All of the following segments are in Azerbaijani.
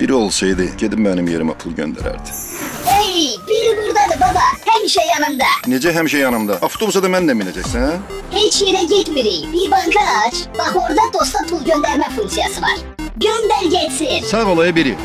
Biri olsaydı gedib mənim yerimə pul göndərərdi. Hey, biri buradadır baba. Həmişə yanımda. Necə həmişə yanımda? Avtobusa da mən də minəcəksən? Heç yerə getmirik. Bir banka aç. Bax orada dosta pul gönderme funksiyası var. Gönder geçsin. Sağ ol ay biri.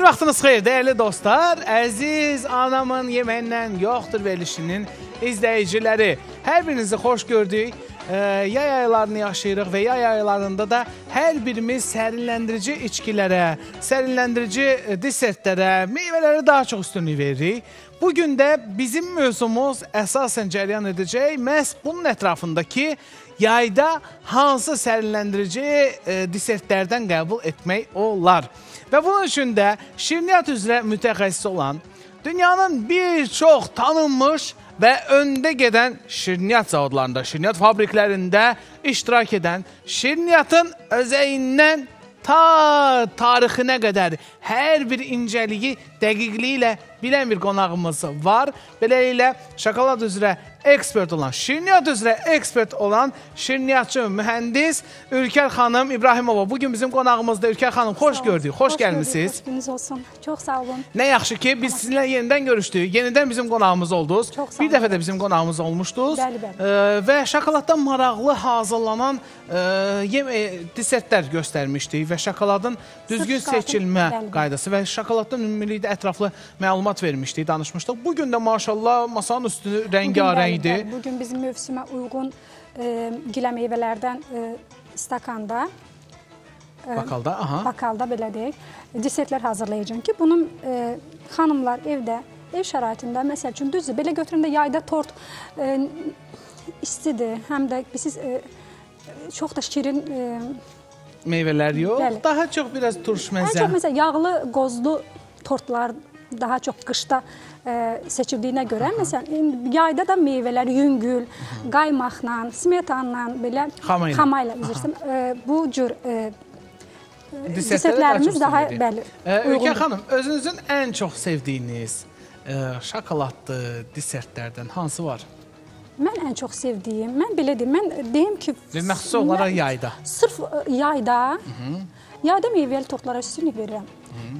Hər vaxtınız xeyir, dəyərli dostlar. Əziz anamın yeməyindən yoxdur verilişinin izləyiciləri. Hər birinizi xoş gördük. Ee, yay aylarını yaşayırıq və yay aylarında da hər birimiz sərinləndirici içkilərə, sərinləndirici e, desertlərə, meyvələrə daha çox üstünlük veririk. Bu gün də bizim mövzumuz əsasən cərəyan edəcək məhz bunun ətrafındakı yayda hansı sərinləndirici e, desertlərdən qəbul etmək olar. Və bunun üçün də şirniyyat üzrə mütəxəssis olan, dünyanın bir çox tanınmış və öndə gedən şirniyyat zavodlarında, şirniyyat fabriklərində iştirak edən, şirniyyatın özəyindən ta tarixinə qədər hər bir incəliyi dəqiqliyi ilə bilən bir qonağımız var. Beləliklə şokolad üzrə ekspert olan, şirniyyat üzrə ekspert olan şirniyyatçı mühəndis Ülkər xanım İbrahimova bu gün bizim qonağımızda. Ülkər xanım, xoş gördük. Xoş gəlmisiniz. Xoş gününüz olsun. Çox sağ olun. Nə yaxşı ki, biz sizinlə yenidən görüşdük. Yenidən bizim qonağımız oldunuz. Bir dəfə də bizim qonağımız olmuşdunuz. Bəli, bəli. Və şokoladdan maraqlı hazırlanan e, yem e, desertlər göstərmişdik və şokoladın düzgün seçilmə qaydası və şokoladdan ümumilikdə ətraflı məlumat vermişdik, danışmışdıq. Bu gün də maşallah masanın üstü Bugün rəngarəngdir. bəli, Bugün bizim mövsümə uyğun e, gilə meyvələrdən e, stakanda, Bakalda, aha. bakalda belə deyək, desertlər hazırlayacağam ki, bunun e, xanımlar evdə, ev şəraitində, məsəl üçün düzdür, belə götürəndə yayda tort e, istidir, həm də siz e, çox da şirin e, Meyvələr yox, Bəli. daha çox biraz turş Ən məzə. çox məsələn yağlı, qozlu tortlar daha çox qışda e, seçildiyinə görə, məsələn, yayda da meyvələr yüngül, qaymaqla, smetanla belə Xama ilə. üzr istəyirəm, e, bu cür e, çox daha bəli. Ə, Ülkə uyğundur. xanım, özünüzün ən çox sevdiyiniz şokoladlı desertlərdən hansı var? Mən ən çox sevdiyim, mən belə deyim, mən deyim ki, Və məxsus olaraq yayda. Sırf e, yayda, yayda meyvəli tortlara üstünlük verirəm.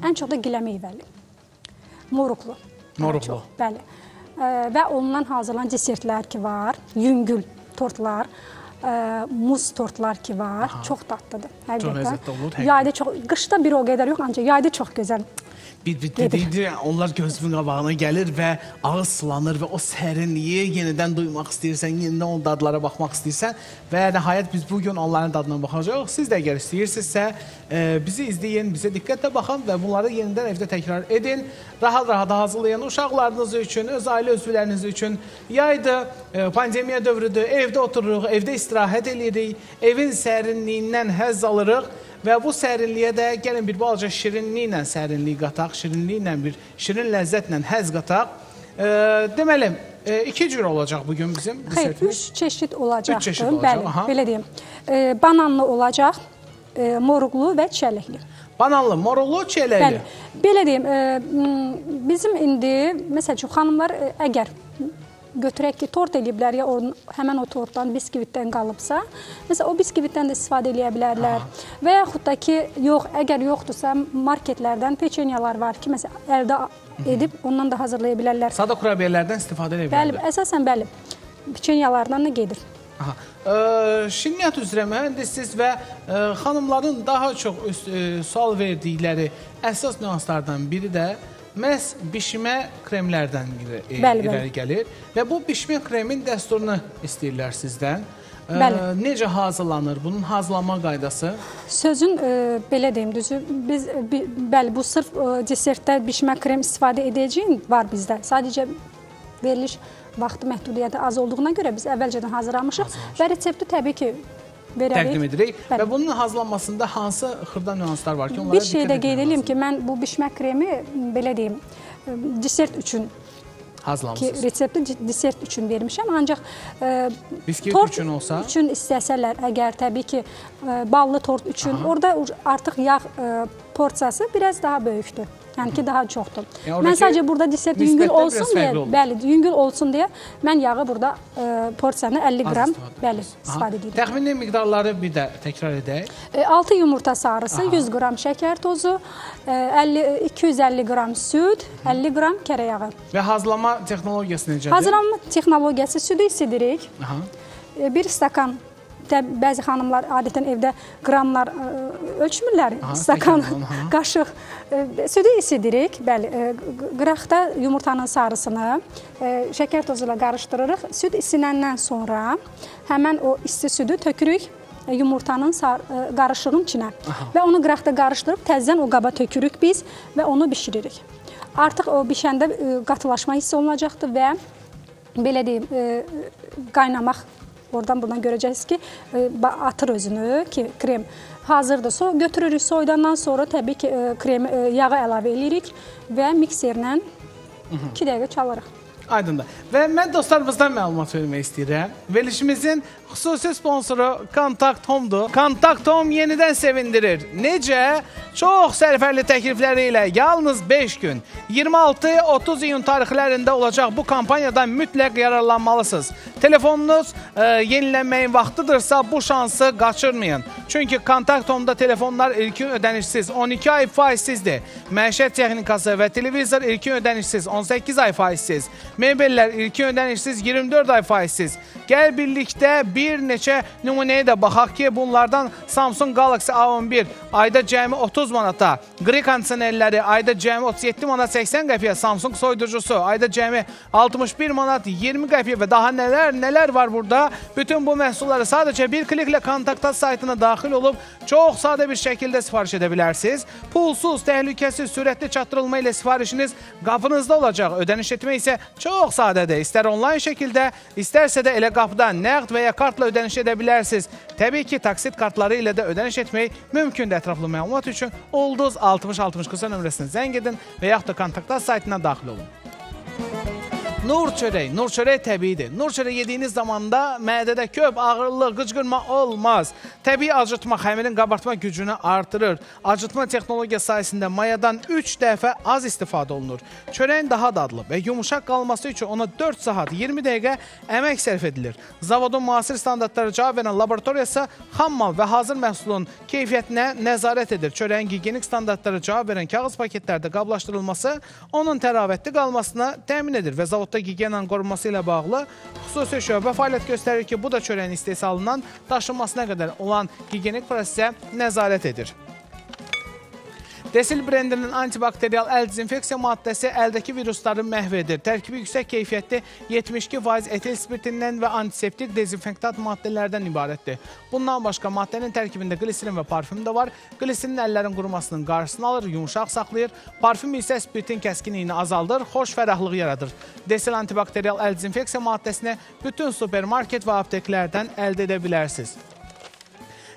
Ən çox da gilə meyvəli. Moruqlu. Moruqlu. çox, Bəli. Və ondan hazırlanan desertlər ki var, yüngül tortlar, e, muz tortlar ki var, çox dadlıdır. Həqiqətən. ləzzətli olur. Yayda çox, qışda bir o qədər yox, ancaq yayda çox gözəl. Bir bir dediyinci onlar gözümün qabağına gəlir və ağız sulanır və o sərinliyi yenidən duymaq istəyirsən, yenidən o dadlara baxmaq istəyirsən və nəhayət biz bu gün onların dadına baxacağıq. Siz də əgər istəyirsinizsə, e, bizi izləyin, bizə diqqətlə baxın və bunları yenidən evdə təkrar edin. Rahat-rahat hazırlayın uşaqlarınız üçün, öz ailə üzvləriniz üçün. Yaydır, e, pandemiya dövrüdür, evdə otururuq, evdə istirahət edirik, evin sərinliyindən həzz alırıq. Və bu sərinliyə də gəlin bir balaca şirinliklə sərinlik qataq, şirinliklə bir şirin ləzzətlə həzz qataq. E, deməli, e, iki cür olacaq bu gün bizim Xeyr, üç çeşid olacaqdır. Üç çeşid olacaq, Bəli, aha. belə deyim. E, bananlı olacaq, e, moruqlu və çələkli. Bananlı, moruqlu, çiyələkli. Bəli. Belə deyim, e, bizim indi məsəl üçün xanımlar e, əgər götürək ki, tort eləyiblər ya onun həmin o tortdan, biskvitdən qalıbsa, məsələn o biskvitdən də istifadə eləyə bilərlər. Və yaxud da ki, yox, əgər yoxdursa, marketlərdən peçenyalar var ki, məsələn əldə edib ondan da hazırlaya bilərlər. Sada kurabiyələrdən istifadə edə Bəli, bilərlər. əsasən bəli. Peçenyalardan da gedir. Aha. E, şirniyyat üzrə mühəndissiniz və e, xanımların daha çox e, sual verdikləri əsas nüanslardan biri də məhz bişmə kremlərdən irə- e, Bəli, bəli. irəli gəlir və bu bişmə kremin dəsturunu istəyirlər sizdən. E, Bəli. necə hazırlanır? Bunun hazırlanma qaydası? Sözün e, belə deyim düzü, biz bi, bəli bu sırf e, desertdə bişmə krem istifadə edəcəyik var bizdə. Sadəcə veriliş vaxtı məhdudiyyəti az olduğuna görə biz əvvəlcədən hazırlamışıq və resepti təbii ki verərik. təqdim edirik Bəli. və bunun hazırlanmasında hansı xırda nüanslar var ki, onlara Bir şey də qeyd lazımdır. ki, mən bu bişmə kremi belə deyim, desert üçün ki Hazırlamısınız. resepti c- desert üçün vermişəm. Ancaq e, Biskvit tort üçün olsa? üçün istəsələr, əgər təbii ki, e, ballı tort üçün, orada ur- artıq yağ e, porsiyası biraz daha böyükdür. Yəni ki, daha çoxdur. Yəni mən sadəcə burada nisbətlər yüngül olsun deyə, bəli, yüngül olsun deyə mən yağı burada e, porsiyanı 50 Az qram, bəli. Aha. istifadə edirəm. Təxmini miqdarları bir də təkrar edək. E, 6 yumurta sarısı, 100 qram şəkər tozu, e, 50 250 qram süd, 50 qram kərə yağı. Və hazırlama texnologiyası necədir? Hazırlanma texnologiyası südü isidirik. Aha. E, Bir stakan bəzi xanımlar adətən evdə qramlar ə, ölçmürlər. Aha, Stakan, aha. qaşıq ə, südü isidirik. Bəli, q- qıraqda yumurtanın sarısını şəkər tozu ilə qarışdırırıq. Süd isinəndən sonra həmən o isti südü tökürük yumurtanın qarışığın içinə və onu qıraqda qarışdırıb təzədən o qaba tökürük biz və onu bişiririk. Artıq o bişəndə qatılaşma hiss olunacaqdır və belə deyim, e, qaynamaq oradan buradan görəcəksiniz ki, e, atır özünü ki, krem hazırdır. So götürürük soyudandan sonra təbii ki, e, kremi e, yağı əlavə edirik və mikserlə 2 dəqiqə çalırıq. Aydındır. Və mən dostlarımızdan məlumat vermək istəyirəm. Verilişimizin xüsusi sponsoru Kontakt Home-dur. Kontakt Home yenidən sevindirir. Necə? Çox sərfərli təklifləri ilə yalnız 5 gün, 26-30 iyun tarixlərində olacaq bu kampaniyadan mütləq yararlanmalısınız. Telefonunuz e, yenilənməyin vaxtıdırsa bu şansı qaçırmayın. Çünki Kontakt Home-da telefonlar ilkin ödənişsiz, 12 ay faizsizdir. Məişət texnikası və televizor ilkin ödənişsiz, 18 ay faizsiz. Mebellər ilkin ödənişsiz, 24 ay faizsiz. Gəl birlikdə bir neçə nümunəyə də baxaq ki, bunlardan Samsung Galaxy A11 ayda cəmi 30 manata, qri kondisionerləri ayda cəmi 37 manat 80 qəpiyə, Samsung soyuducusu ayda cəmi 61 manat 20 qəpiyə və daha nələr nələr var burada. Bütün bu məhsulları sadəcə bir kliklə kontaktat saytına daxil olub çox sadə bir şəkildə sifariş edə bilərsiniz. Pulsuz, təhlükəsiz, sürətli çatdırılma ilə sifarişiniz qapınızda olacaq. Ödəniş etmək isə çox sadədir. İstər onlayn şəkildə, istərsə də elə qapıdan nəqd və ya kartla ödəniş edə bilərsiniz. Təbii ki, taksit kartları ilə də ödəniş etmək mümkündür. Ətraflı məlumat üçün Ulduz 6060 qısa nömrəsinə zəng edin və yaxud da kontaktlar saytına daxil olun. Nur çörək, nur çörək təbiidir. Nur çörək yediyiniz zamanda mədədə köp, ağırlıq, qıcqırma olmaz. Təbii acıtma xəmirin qabartma gücünü artırır. Acıtma texnologiyası sayəsində mayadan 3 dəfə az istifadə olunur. Çörəyin daha dadlı və yumşaq qalması üçün ona 4 saat 20 dəqiqə əmək sərf edilir. Zavodun müasir standartlara cavab verən laboratoriyası xam mal və hazır məhsulun keyfiyyətinə nəzarət edir. Çörəyin gigiyenik standartlara cavab verən kağız paketlərdə qablaşdırılması onun təravətli qalmasına təmin edir və zavodda gigiyenanın qorunması ilə bağlı xüsusi şöbə fəaliyyət göstərir ki, bu da çörəyin istehsalından daşınmasına qədər olan gigiyenik prosesə nəzarət edir. Desil brendinin antibakterial əl dezinfeksiya maddəsi əldəki virusları məhv edir. Tərkibi yüksək keyfiyyətli 72% etil spirtindən və antiseptik dezinfektant maddələrdən ibarətdir. Bundan başqa maddənin tərkibində gliserin və parfüm də var. Gliserin əllərin qurumasının qarşısını alır, yumşaq saxlayır. Parfüm isə spirtin kəskinliyini azaldır, xoş fərahlıq yaradır. Desil antibakterial əl dezinfeksiya maddəsini bütün supermarket və apteklərdən əldə edə bilərsiniz.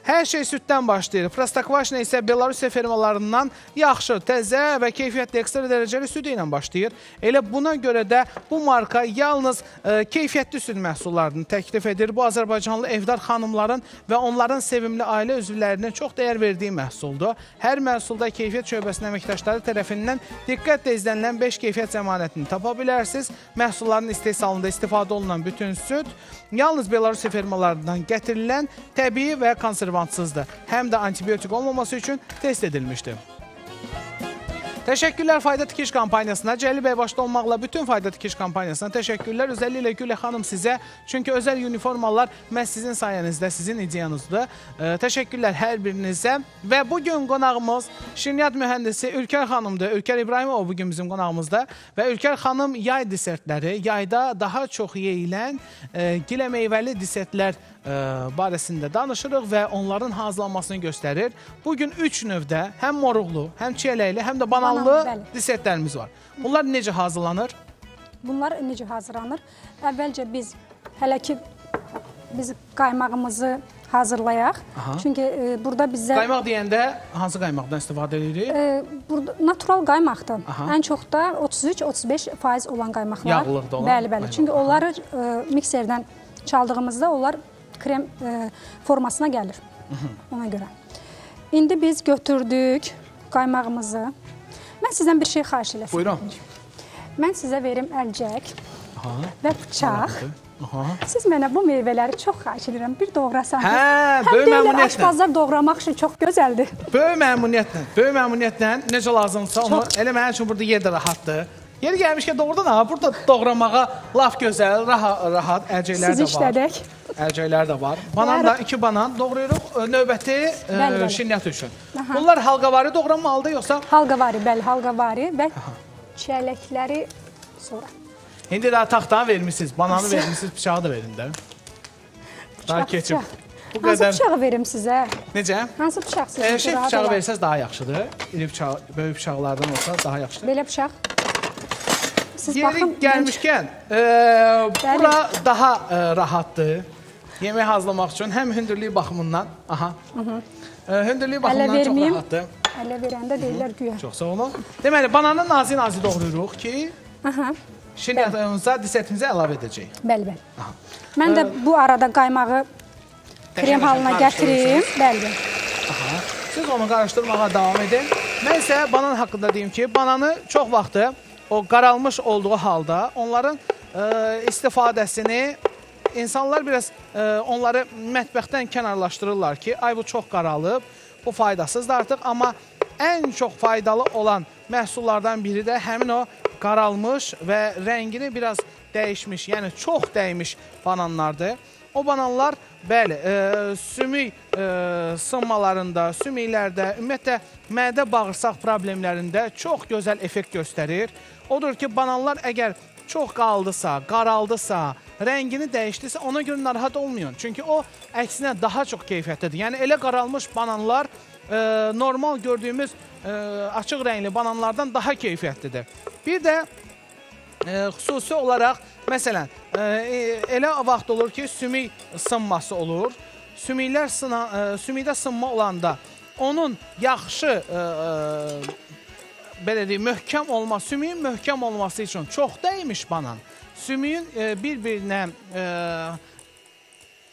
Hər şey süddən başlayır. Prostokvaşna isə Belarusiya fermalarından yaxşı, təzə və keyfiyyətli ekstra dərəcəli südü ilə başlayır. Elə buna görə də bu marka yalnız e, keyfiyyətli süd məhsullarını təklif edir. Bu Azərbaycanlı evdar xanımların və onların sevimli ailə üzvlərinin çox dəyər verdiyi məhsuldur. Hər məhsulda keyfiyyət şöbəsinin əməkdaşları tərəfindən diqqətlə izlənilən 5 keyfiyyət zəmanətini tapa bilərsiniz. Məhsulların istehsalında istifadə olunan bütün süd yalnız Belarusiya fermalarından gətirilən təbii və konservantsızdır. Həm də antibiotik olmaması üçün test edilmişdir. Təşəkkürlər Fayda Tikiş kampaniyasına, Cəlil bəy başda olmaqla bütün Fayda Tikiş kampaniyasına təşəkkürlər. Özəlliklə Gülə xanım sizə, çünki özəl uniformalar məhz sizin sayənizdə, sizin ideyanızdır. E, təşəkkürlər hər birinizə və bu gün qonağımız şirniyyat mühəndisi Ülkər xanımdır. Ülkər İbrahimov bu gün bizim qonağımızda və Ülkər xanım yay desertləri, yayda daha çox yeyilən e, gilə meyvəli desertlər ə, barəsində danışırıq və onların hazırlanmasını göstərir. Bu gün 3 növdə həm moruqlu, həm çiyələkli, həm də Bananlı, bəli. desertlərimiz var. Bunlar necə hazırlanır? Bunlar necə hazırlanır? Əvvəlcə biz hələ ki biz qaymağımızı hazırlayaq. Aha. Çünki e, burada bizə Qaymaq deyəndə hansı qaymaqdan istifadə edirik? e, burada natural qaymaqdır. Aha. Ən çox da 33-35% olan qaymaqlar. Yağlıqda olan Bəli, bəli. qaymaqlar. Çünki onları e, mikserdən çaldığımızda onlar krem e, formasına gəlir. Ona görə. İndi biz götürdük qaymağımızı. Mən sizdən bir şey xahiş eləsəm. Buyurun. Mən sizə verim əlcək Aha. və bıçaq. Aha. Siz mənə bu meyvələri çox xahiş edirəm, bir doğrasanız. Hə, böyük məmnuniyyətlə. aşpazlar doğramaq üçün çox gözəldir. Böyük məmnuniyyətlə, böyük məmnuniyyətlə necə lazımsa onu elə mənim üçün burada yer də rahatdır. Yeri gəlmişkən doğrudan ha, burada doğramağa laf gözəl, rahat, rahat əlcəklər Siz də var. işlədək. Əlcəklər də var. Banan da iki banan doğrayırıq e, növbəti e, bəli. şirniyyat üçün. Aha. Bunlar halqavari doğranmalıdır yoxsa Halqavari, bəli, halqavari və çiyələkləri sonra. indi daha taxtanı vermisiniz, bananı vermisiniz, bıçağı da verin də. Daha keçib. Bu Hansı qədər. bıçağı verim sizə? Necə? Hansı bıçaq sizə? E, şey bıçağı versəz daha yaxşıdır. İri bıçaq, böyük bıçaqlardan olsa daha yaxşıdır. Belə bıçaq. Siz Yeri baxın. gəlmişkən, e, bura daha e, rahatdır. Yemək hazırlamaq üçün həm hündürlük baxımından, aha. E, hündürlük baxımından çox verməyim. rahatdır. Ələ verəndə deyirlər güya. Çox sağ olun. Deməli, bananı nazi-nazi doğrayırıq ki, Aha. şirniyyatımıza, disetimizə əlavə edəcəyik. Bəli, bəli. Mən də bu arada qaymağı krem halına gətirim. Bəli, bəli. Aha. Siz onu qarışdırmağa davam edin. Mən isə banan haqqında deyim ki, bananı çox vaxtı o qaralmış olduğu halda onların e, istifadəsini insanlar biraz e, onları mətbəxdən kənarlaşdırırlar ki, ay bu çox qaralıb, bu faydasızdır artıq, amma ən çox faydalı olan məhsullardan biri də həmin o qaralmış və rəngini biraz dəyişmiş, yəni çox dəymiş bananlardır. O bananlar bəli, e, sümük e, sınmalarında, sümüklərdə, ümumiyyətlə mədə bağırsaq problemlərində çox gözəl effekt göstərir. Odur ki, bananlar əgər çox qaldısa, qaraldısa, rəngini dəyişdisə, ona görə narahat olmayın. Çünki o əksinə daha çox keyfiyyətlidir. Yəni elə qaralmış bananlar e, normal gördüyümüz e, açıq rəngli bananlardan daha keyfiyyətlidir. Bir də e, xüsusi olaraq məsələn e, e, elə vaxt olur ki, sümük sınması olur. Sümüklər sına e, sümükdə sınma olanda onun yaxşı belə deyim, möhkəm olma, sümüyün möhkəm olması üçün çox dəymiş banan. Sümüyün e, bir-birinə e,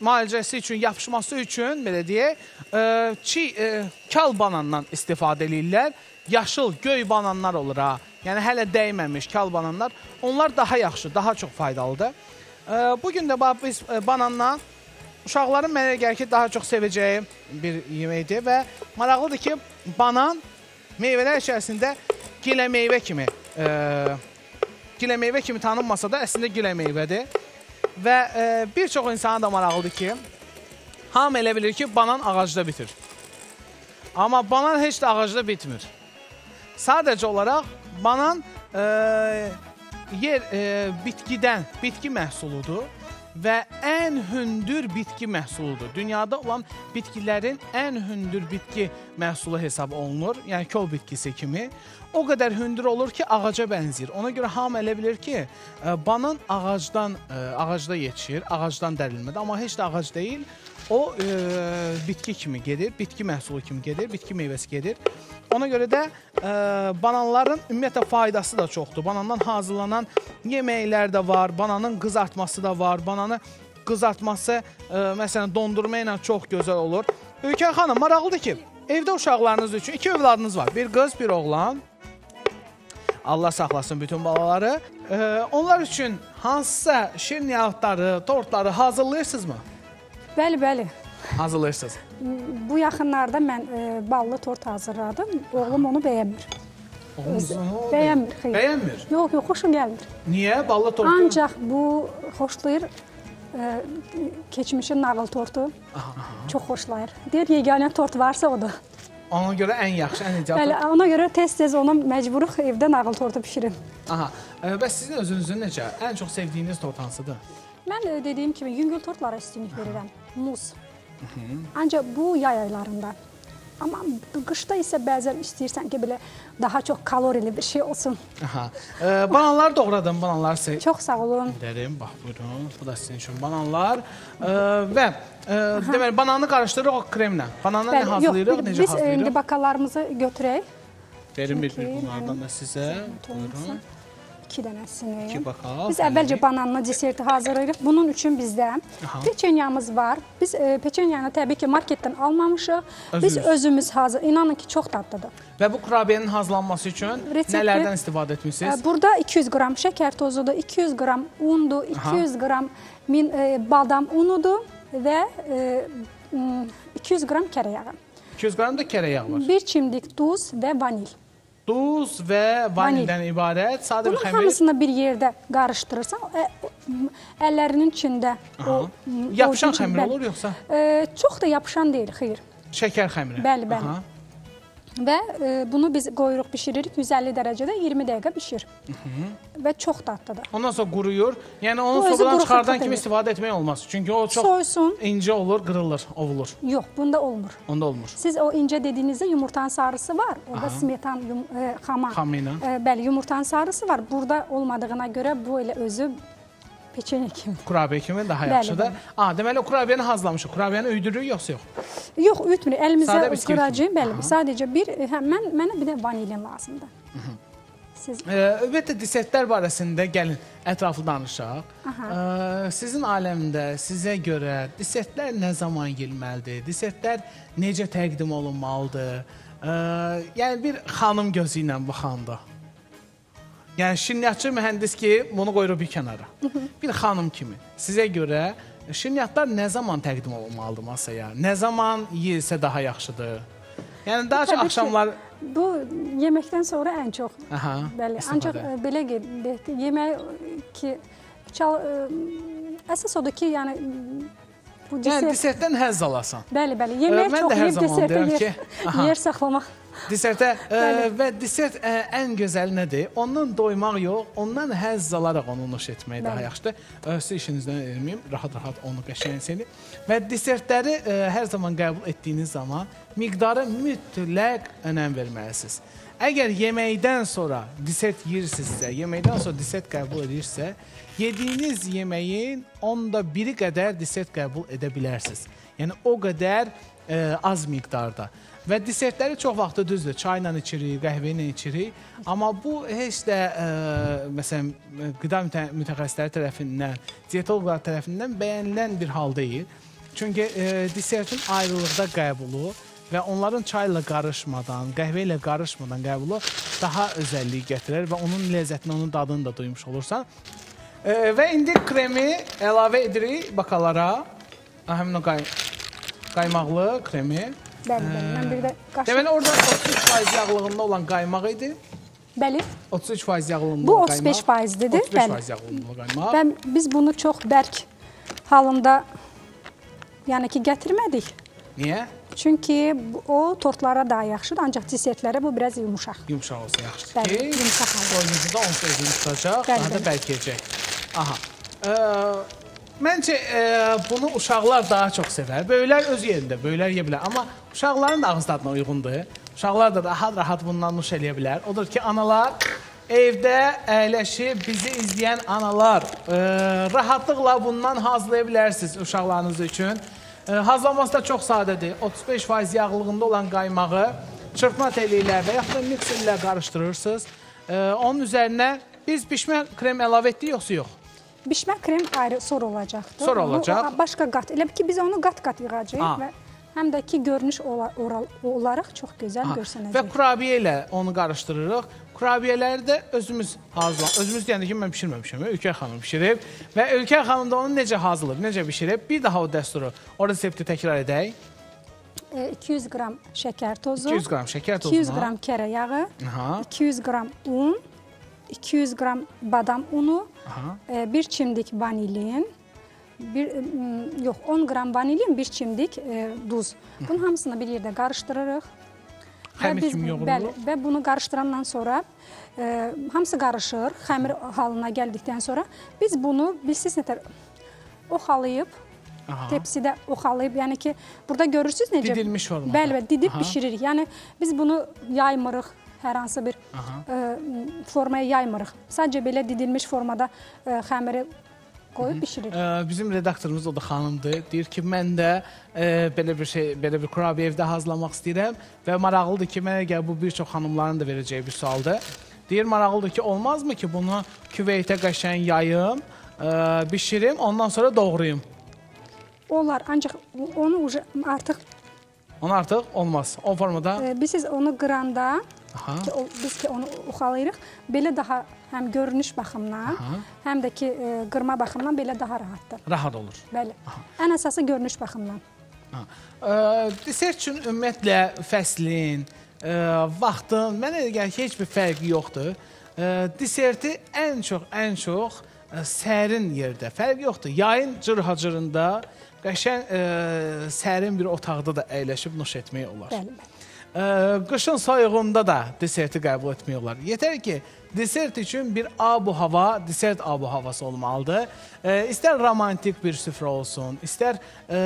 müalicəsi üçün, yapışması üçün belə deyək, e, çi kal banandan istifadə eləyirlər. Yaşıl, göy bananlar olur ha. Yəni hələ dəyməmiş kal bananlar. Onlar daha yaxşı, daha çox faydalıdır. E, bu gün də biz banandan uşaqların mənə gəlir ki, daha çox sevəcəyi bir yeməkdir və maraqlıdır ki, banan meyvələr içərisində gilə meyvə kimi e, gilə meyvə kimi tanınmasa da əslində gilə meyvədir. Və e, bir çox insana da maraqlıdır ki, hamı elə bilir ki, banan ağacda bitir. Amma banan heç də ağacda bitmir. Sadəcə olaraq banan e, yer e, bitkidən, bitki məhsuludur və ən hündür bitki məhsuludur. Dünyada olan bitkilərin ən hündür bitki məhsulu hesab olunur. Yəni kol bitkisi kimi. O qədər hündür olur ki, ağaca bənzəyir. Ona görə hamı elə bilir ki, e, banan ağacdan e, ağacda yetişir, ağacdan dərilmədir, amma heç də ağac deyil. O e, bitki kimi gedir, bitki məhsulu kimi gedir, bitki meyvəsi gedir. Ona görə də e, bananların ümumiyyətlə faydası da çoxdur. Banandan hazırlanan yeməklər də var, bananın qızartması da var. Bananı qızartması e, məsələn dondurma ilə çox gözəl olur. Ülkə xanım, maraqlıdır ki, evdə uşaqlarınız üçün iki övladınız var. Bir qız, bir oğlan. Allah saxlasın bütün balaları. E, onlar üçün hansısa şirniyyatları, tortları hazırlayırsınızmı? Bəli, bəli. Hazırlayırsınız. Bu yaxınlarda mən e, ballı tort hazırladım. Oğlum onu bəyənmir. Onu Bəyənmir, xeyr. Bəyənmir. Yox, yox, xoşum gəlmir. Niyə? Ballı tortu. Ancaq bu xoşlayır e, keçmişin nağıl tortu. Çox xoşlayır. Deyir yeganə tort varsa odur. Ona görə ən yaxşı, ən Bəli, ideal. ona görə tez-tez ona məcburuq evdə nağıl tortu bişirim. Aha. E, Bəs sizin özünüzün necə? Ən çox sevdiyiniz tort hansıdır? Mən e, dediyim kimi yüngül tortlara üstünlük verirəm. Muz. Ancaq bu yay aylarında. Amma bu qışda isə bəzən istəyirsən ki, belə daha çox kalorili bir şey olsun. Aha. E, bananlar doğradım, bananlar siz. Çox sağ olun. Derim, bax buyurun. Bu da sizin üçün bananlar. E, və e, deməli bananı qarışdırırıq o kremlə. Bananı nə Bəli, hazırlayırıq, yox, necə biz e, indi hazırlayırıq? bakalarımızı götürək. Verin bir, bir Çünki bunlardan da sizə. Buyurun. 2 dənəsini. İki bakal, Biz əvvəlcə bananlı deserti hazırlayırıq. Bunun üçün bizdə Aha. peçenyamız var. Biz e, peçenyanı təbii ki, marketdən almamışıq. Biz Özünüz. özümüz hazır. İnanın ki, çox dadlıdır. Və bu kurabiyenin hazırlanması üçün Resepti- nələrdən istifadə etmisiniz? E, Burada 200 qram şəkər tozudur, 200 qram undur, 200 qram min e, badam unudur və e, m, 200 qram kərə yağı. 200 qram da kərə yağı var. Bir çimdik duz və vanil. Duz və vanildən ibarət sadə bir Bunun xəmir. hamısını bir yerdə qarışdırırsan, əllərinin içində Aha. o Yapışan o- xəmir bəli. olur yoxsa E, çox da yapışan deyil, xeyr. şəkər xəmiri? Bəli, bəli. Aha. Və e, bunu biz qoyuruq, bişiririk 150 dərəcədə 20 dəqiqə bişir. Və çox dadlıdır. Ondan sonra quruyur. Yəni onu sobadan çıxardan kimi istifadə etmək olmaz. Çünki o çox Soysun. incə olur, qırılır, ovulur. Yox, bunda olmur. Onda olmur. Siz o incə dediyinizdə yumurtanın sarısı var. Orada Aha. smetan, yum, e, xama. Xam ilə. E, bəli, yumurtanın sarısı var. Burada olmadığına görə bu elə özü peçenya kimi. Kurabiyə kimi daha yaxşıdır. A, deməli kurabiyəni hazırlamışıq. Kurabiyəni üydürürük yoxsa yox? Yox, ütmür. Əlimizə kimi. Bəli, sadəcə bir hə, mən mənə bir də vanilin lazımdır. Siz E, ümumiyyətlə desertlər barəsində gəlin ətraflı danışaq. E, sizin aləmdə sizə görə desertlər nə zaman yeyilməlidir? Desertlər necə təqdim olunmalıdır? E, yəni bir xanım gözü ilə baxanda. Yəni şirniyyatçı mühəndis ki, bunu qoyuruq bir kənara. Bir xanım kimi sizə görə şirniyyatlar nə zaman təqdim olunmalıdır masaya? Nə zaman yeyilsə daha yaxşıdır? Yəni daha çox Təbii ki, axşamlar bu yeməkdən sonra ən çox Aha, Bəli, ancaq ə, belə qeyd yemək ki çal ə, əsas odur ki, yəni bu Yəni desert desertdən həzz alasan. Bəli, bəli, yemək çox yeyib desertə yer, yer saxlamaq. Desertə və desert ə, ən gözəli nədir? Ondan doymaq yox, ondan həzz alaraq onu nuş etmək daha Bəli. yaxşıdır. Ə, Siz işinizdən elməyim, rahat-rahat onu qəşəng seçin. Və desertləri ə, hər zaman qəbul etdiyiniz zaman miqdara mütləq önəm verməlisiniz. Əgər yeməkdən sonra desert yeyirsinizsə, yeməkdən sonra desert qəbul edirsə, yediyiniz yeməyin onda biri qədər desert qəbul edə bilərsiniz. Yəni o qədər ə, az miqdarda. Və desertləri çox vaxtı düzdür, çayla içirik, qəhvə ilə içirik, amma bu heç də ə, məsələn qida mütə mütəxəssisləri tərəfindən, dietoloqlar tərəfindən bəyənilən bir hal deyil. Çünki ə, desertin ayrılıqda qəbulu və onların çayla qarışmadan, qəhvə ilə qarışmadan qəbulu daha özəllik gətirər və onun ləzzətini, onun dadını da duymuş olursan. E, və indi kremi əlavə edirik bakalara. Həmin o qay qaymaqlı kremi. Bəli, bəli. Mən bir də qaşıq. Deməli orada 33% yağlılığında olan qaymaq idi. Bəli. 33% yağlılığında Bu 35 qaymaq. faizlidir, 35% bəli. yağlılığında olan qaymaq. Və biz bunu çox bərk halında yəni ki gətirmədik. Niyə? Çünki o tortlara daha yaxşıdır, ancaq desertlərə bu biraz yumşaq. Yumşaq olsa yaxşıdır Bəli, ki, yumşaq halda. boynunuzu da onsuz özünü tutacaq, Bəli, daha da bəli. bərkiyəcək. Aha. Ə, məncə ə, bunu uşaqlar daha çox sevər. Böyüklər öz yerində, böyüklər yeyə bilər, amma uşaqların da ağız dadına uyğundur. Uşaqlar da rahat-rahat bundan nuş eləyə bilər. Odur ki, analar evdə əyləşib bizi izləyən analar ə, rahatlıqla bundan hazırlaya bilərsiniz uşaqlarınız üçün. Hazırlaması da çox sadədir. 35% yağlılığında olan qaymağı çırpma teli ilə və yaxud da mikser ilə qarışdırırsınız. Onun üzərinə biz bişmə krem əlavə etdik yoxsa yox? Bişmə krem ayrı sonra olacaqdır. Sonra olacaq. Bu başqa qat. Elə ki biz onu qat-qat yığacağıq Ha. və həm də ki görünüş olaraq çox gözəl Ha, görsənəcək. Və kurabiyə ilə onu qarışdırırıq. Kurabiyələri də özümüz hazırlayırıq. Özümüz deyəndə ki, mən bişirməmişəm. Ülkə xanım bişirib və Ülkə xanım da onu necə hazırlayıb, necə bişirib? Bir daha o dəsturu, o resepti təkrar edək. E, 200 qram şəkər tozu, 200 qram şəkər tozuna. 200 qram kərə yağı, Aha. 200 qram un, 200 qram badam unu, Aha. e, bir çimdik vanilin, bir yox 10 qram vanilin, bir çimdik e, duz. Bunun hamısını bir yerdə qarışdırırıq. Və Xəmir biz- kimi yoğurulur. Bəli, və bunu qarışdırandan sonra e, hamısı qarışır, xəmir halına gəldikdən sonra biz bunu bilsiz nətər oxalayıb Aha. tepsidə oxalayıb, yəni ki, burada görürsüz necə Didilmiş formada. Bəli, bəli, didib Aha. bişiririk. Yəni biz bunu yaymırıq hər hansı bir ə, formaya yaymırıq. Sadəcə belə didilmiş formada ə, xəmiri qoyub bişiririk. Ə, bizim redaktorumuz o da xanımdır. Deyir ki, mən də ə, belə bir şey, belə bir kurabiyə evdə hazırlamaq istəyirəm və maraqlıdır ki, mənə gəl bu bir çox xanımların da verəcəyi bir sualdır. Deyir maraqlıdır ki, olmazmı ki, bunu küveytə qəşəng yayım, ə, bişirim, ondan sonra doğrayım. Olar, ancaq onu artıq Onu artıq olmaz. O formada ə, biz siz onu qıranda aha. ki, o, biz ki onu uxalayırıq, belə daha həm görünüş baxımından, Aha. həm də ki ə, qırma baxımından belə daha rahatdır. rahat olur. Bəli. Ən əsası görünüş baxımından. Ha. Ə, Desert üçün ümumiyyətlə fəslin, ə, vaxtın mənə elə gəlir ki, heç bir fərqi yoxdur. Ə, Deserti ən çox, ən çox ə, sərin yerdə. Fərqi yoxdur. Yayın cırhacırında qəşəng sərin bir otaqda da əyləşib nuş etmək olar. Bəli, bəli. Ə, qışın soyuğunda da deserti qəbul etmək olar. Yetər ki, desert üçün bir abu hava, desert abu havası olmalıdır. Ə, istər romantik bir süfrə olsun, istər ə,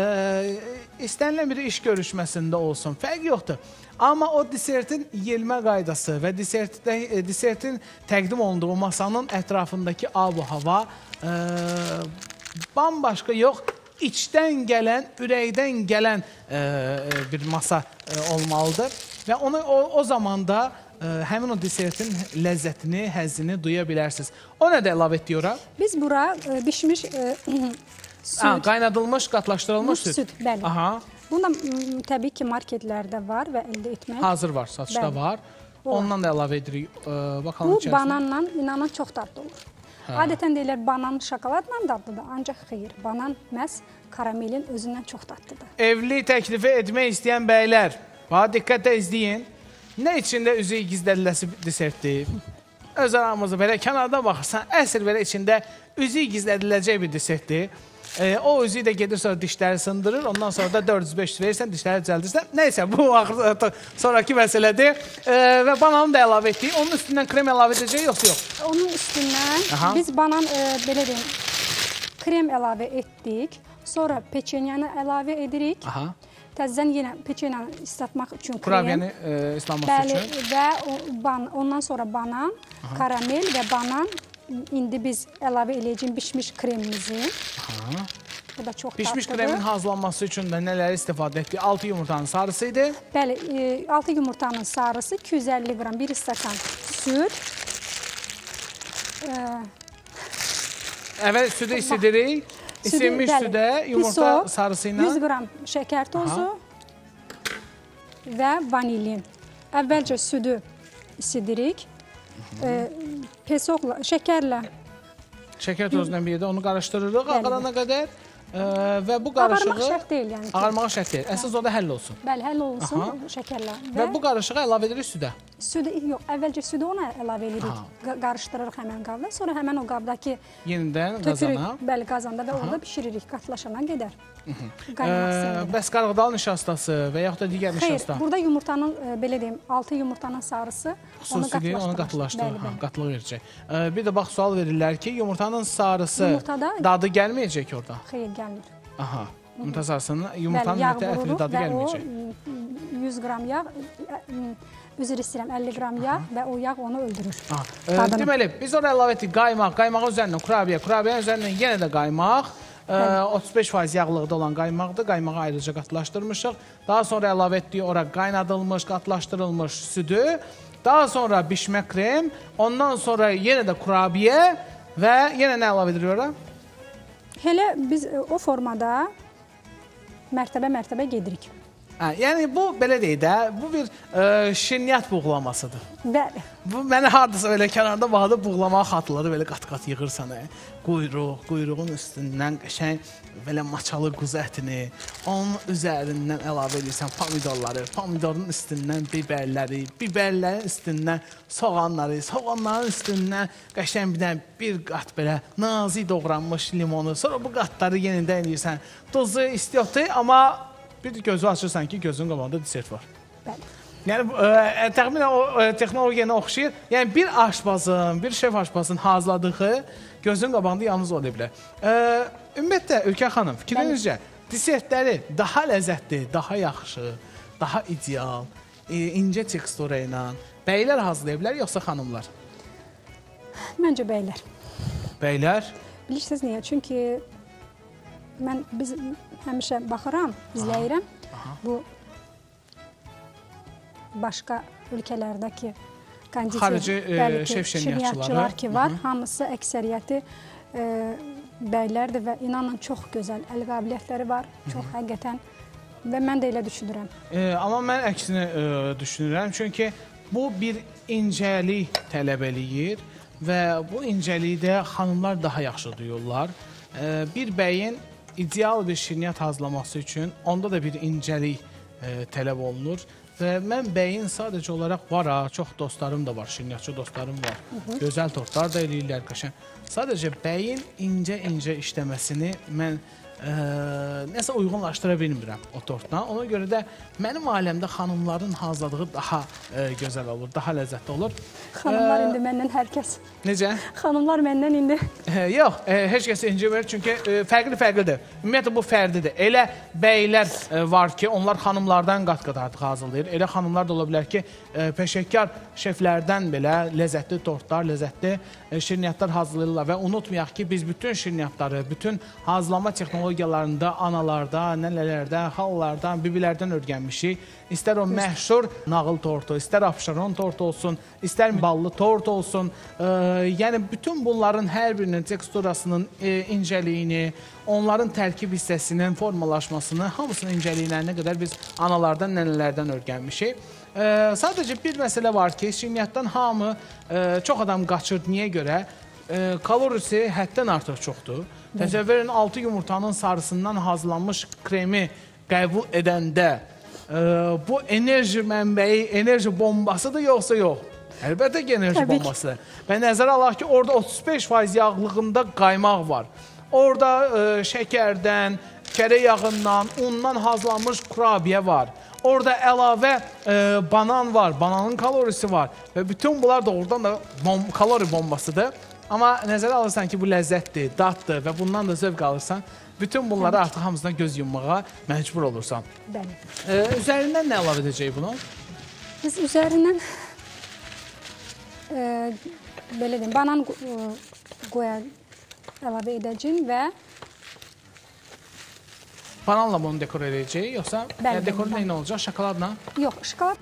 istənilən bir iş görüşməsində olsun, fərqi yoxdur. Amma o desertin yelmə qaydası və desertdə e, desertin təqdim olunduğu masanın ətrafındakı abu hava ə, bambaşqa yox, içdən gələn, ürəkdən gələn ə, ə, bir masa ə, olmalıdır və onu o, o zamanda ə, həmin o desertin ləzzətini, həzzini duya bilərsiniz. O nə də əlavə etdik ora? Biz bura ə, bişmiş ə, süd, Ha, qaynadılmış, qatlaşdırılmış Muz süd, bəli. Aha, Bunda m, təbii ki, marketlərdə var və əldə etmək. hazır var, satışda Bəli. var. Ondan da əlavə edirik. Ə, bakalım Bu içərisinə. bananla inanın çox dadlı olur. Adətən deyirlər banan şokoladla dadlıdır, ancaq xeyr, banan məhz karamelin özündən çox dadlıdır. Evli təklifi etmək istəyən bəylər, bax diqqətlə izləyin. Nə içində üzüyü gizlədiləsi desertdir. Öz aramızda belə kənarda baxırsan, əsl belə içində üzüyü gizlədiləcək bir desertdir. E, o üzüyü də gedir sonra dişləri sındırır, ondan sonra da 400-500 verirsən, dişləri düzəldirsən. Nəysə, bu axır sonrakı məsələdir. E, və bananı da əlavə etdik. Onun üstündən krem əlavə edəcək yoxsa yox? Onun üstündən Aha. biz banan ə, belə deyim, krem əlavə etdik. Sonra peçenyanı əlavə edirik. Aha. Təzədən yenə peçenyanı islatmaq üçün krem. Kurabiyyəni e, islanması Bəli üçün. və o, ban, ondan sonra banan, karamel və banan indi biz əlavə eləyəcəyik bişmiş kremimizi. Aha. Bu da çox Bişmiş dadlıdır. kremin hazırlanması üçün də nələri istifadə etdik? 6 yumurtanın sarısı idi. Bəli, 6 yumurtanın sarısı, 250 qram, 1 stəkan süd. E, Əvvəl südü isidirik. İsinmiş südə yumurta piso, sarısı ilə 100 qram şəkər tozu və vanilin. Əvvəlcə südü isidirik. E, pesoqla, şəkərlə şəkər tozu ilə birlikdə onu qarışdırırıq ağarana qədər ə, və bu Ağarmaq qarışığı şərt deyil yəni. Ağarmağa şərt deyil. Əsas o da həll olsun. Bəli, həll olunsun Aha. şəkərlə. Və bu qarışığı əlavə edirik südə. Südü yox, əvvəlcə südü ona əlavə edirik. Aha. qa- Qarışdırırıq həmin qabda. Sonra həmin o qabdakı Yenidən tökürük, qazana. bəli, qazanda və orada bişiririk qatlaşana qədər. Ə, bəs qarğıdal nişastası və yaxud da digər Xeyr, nişasta. burada yumurtanın belə deyim, 6 yumurtanın sarısı onu Xüsusidir, onu. Bəli, Ha, bəli. qatılıq verəcək. Bir də bax sual verirlər ki, yumurtanın sarısı Yumurtada- dadı gəlməyəcək orada. Xeyr, gəlmir. Aha. Yumurta sarısının Bəli, yumurtanın yağ ətli ətli vururuq dadı və o gəlməyəcək. m, 100 qram yağ, üzr istəyirəm, 50 qram yağ və o yağ onu öldürür. Dadını. deməli, biz ora əlavə etdik qaymaq, qaymağın üzərindən kurabiyə, kurabiyyənin üzərindən yenə də qaymaq. Ə, 35% yağlıqda olan qaymaqdır. Qaymağı ayrıca qatlaşdırmışıq. Daha sonra əlavə etdik ora qaynadılmış, qatlaşdırılmış südü. Daha sonra bişmə krem, ondan sonra yenə də kurabiyə və yenə nə əlavə edirik ora? Elə biz e, o formada mərtəbə-mərtəbə gedirik. Hə, yəni bu belə deyək də, bu bir ə, şirniyyat buğlamasıdır. Bəli. Bu mənə hardasa elə kənarda baxdı buğlamağı xatırladı, belə qat-qat yığırsan, ə. Quyruq, quyruğun üstündən qəşəng belə maçalı quzu ətini, onun üzərindən əlavə edirsən pomidorları, pomidorun üstündən bibərləri, bibərlərin üstündən soğanları, soğanların üstündən qəşəng bir dənə bir qat belə nazik doğranmış limonu, sonra bu qatları yenidən eləyirsən. Duzu, istiotu, amma bir gözü açırsan ki, gözün qabağında desert var. Bəli. Yəni ə, təxminən o ə, texnologiyaya oxşayır. Yəni bir aşpazın, bir şef aşpazın hazırladığı gözün qabağında yalnız ola bilər. Ə, ümumiyyətlə Ülkə xanım, fikrinizcə desertləri daha ləzzətli, daha yaxşı, daha ideal, e, incə tekstura ilə bəylər hazırlaya bilər yoxsa xanımlar? Məncə bəylər. Bəylər Bilirsiniz niyə? Çünki mən biz həmişə baxıram, izləyirəm. Bu başqa ölkələrdəki konditer, Xarici, e, şef şirniyyatçılar ki var, hamısı əksəriyyəti e, bəylərdir və inanın çox gözəl əl qabiliyyətləri var. Çox həqiqətən və mən də elə düşünürəm. E, amma mən əksinə e, düşünürəm, çünki bu bir incəlik tələb eləyir və bu incəliyi də xanımlar daha yaxşı duyurlar. E, bir bəyin ideal bir şirniyyat hazırlaması üçün onda da bir incəlik e, tələb olunur və mən bəyin sadəcə olaraq var ha, çox dostlarım da var, şirniyyatçı dostlarım var. Gözəl tortlar da eləyirlər qəşəng. Sadəcə bəyin incə-incə işləməsini mən ə, nəsə uyğunlaşdıra bilmirəm o tortla. Ona görə də mənim ailəmdə xanımların hazırladığı daha ə, gözəl olur, daha ləzzətli olur. Xanımlar Ə, indi məndən hər kəs. Necə? Xanımlar məndən indi Hə, yox, e, heç kəs incimir çünki fərqli-fərqlidir. Ümumiyyətlə bu fərdidir. Elə bəylər e, var ki, onlar xanımlardan qat-qat artıq hazırlayır. Elə xanımlar da ola bilər ki, e, peşəkar şeflərdən belə ləzzətli tortlar, ləzzətli e, şirniyyatlar hazırlayırlar və unutmayaq ki, biz bütün şirniyyatları, bütün hazırlama texnologiyalarında analarda, nənələrdə, xalalardan, bibilərdən öyrənmişik. İstər o məşhur nağıl tortu, istər abşeron tortu olsun, istər ballı tort olsun. E, yəni bütün bunların hər birinin teksturasının e, incəliyini, onların tərkib hissəsinin formalaşmasını, hamısının incəliyinə qədər biz analardan, nənələrdən öyrənmişik. E, sadəcə bir məsələ var ki, şirniyyatdan hamı e, çox adam qaçır. Niyə görə? E, kalorisi həddən artıq çoxdur. Təsəvvür edin 6 yumurtanın sarısından hazırlanmış kremi qəbul edəndə e, bu enerji mənbəyi, enerji bombasıdır yoxsa yox? Əlbəttə ki, enerji Təbii ki. bombası. Və nəzərə alaq ki, orada 35% yağlığında qaymaq var. Orada e, şəkərdən, kərə yağından, undan hazırlanmış kurabiyə var. Orada əlavə e, banan var, bananın kalorisi var və bütün bunlar da oradan da bom kalori bombasıdır. Amma nəzərə alırsan ki, bu ləzzətdir, daddır və bundan da zövq alırsan, bütün bunları artıq hamısına göz yummağa məcbur olursan. bəli. E, üzərindən nə əlavə edəcək bunu? Biz üzərindən e, belə deyim, banan qo- qoya əlavə edəcəm və Bananla bunu dekor edəcək, yoxsa Bəli, yəni dekoru bəli, nə olacaq? Şokoladla? yox, şokolad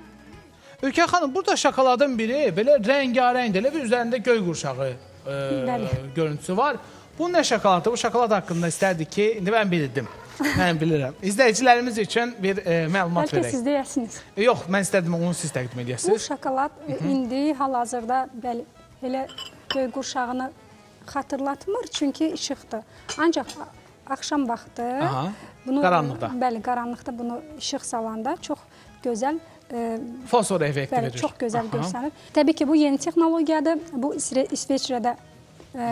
Ülkə xanım, burada şokoladın biri belə rəngarəngdir, elə bir üzərində göy qurşağı e, görüntüsü var. Bu nə şokoladı? Bu şokolad haqqında istərdik ki, indi mən bilirdim. Mən bilirəm. İzləyicilərimiz üçün bir e, məlumat bəlkə verək. siz deyəsiniz. E, Yox, mən istədim onu siz təqdim Bu edəsiniz. şokolad e, indi hal-hazırda bəli elə göy qurşağını xatırlatmır, çünki işıqdır. Ancaq axşam vaxtı Aha, qaranlıqda. Bəli, qaranlıqda bunu işıq salanda çox gözəl Fosfor effekti Bəli, verir. çox gözəl Aha. görsənir. Təbii ki, bu yeni texnologiyadır. Bu İsve İsveçrədə e,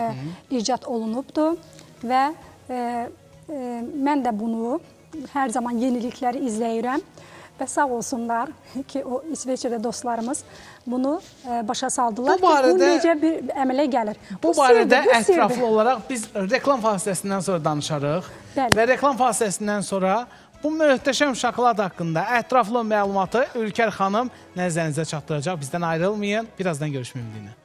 icad olunubdur və e, e, mən də bunu hər zaman yenilikləri izləyirəm və sağ olsunlar ki, o İsveçrədə dostlarımız bunu e, başa saldılar Bu barədə- ki, bu necə bir əmələ gəlir. Bu sirdir, barədə bu sirdir. ətraflı olaraq biz reklam fasiləsindən sonra danışarıq. Bəli. Və reklam fasiləsindən sonra bu möhtəşəm şokolad haqqında ətraflı məlumatı Ülkər xanım nəzərinizə çatdıracaq. Bizdən ayrılmayın. Birazdan görüşmək ümidi ilə.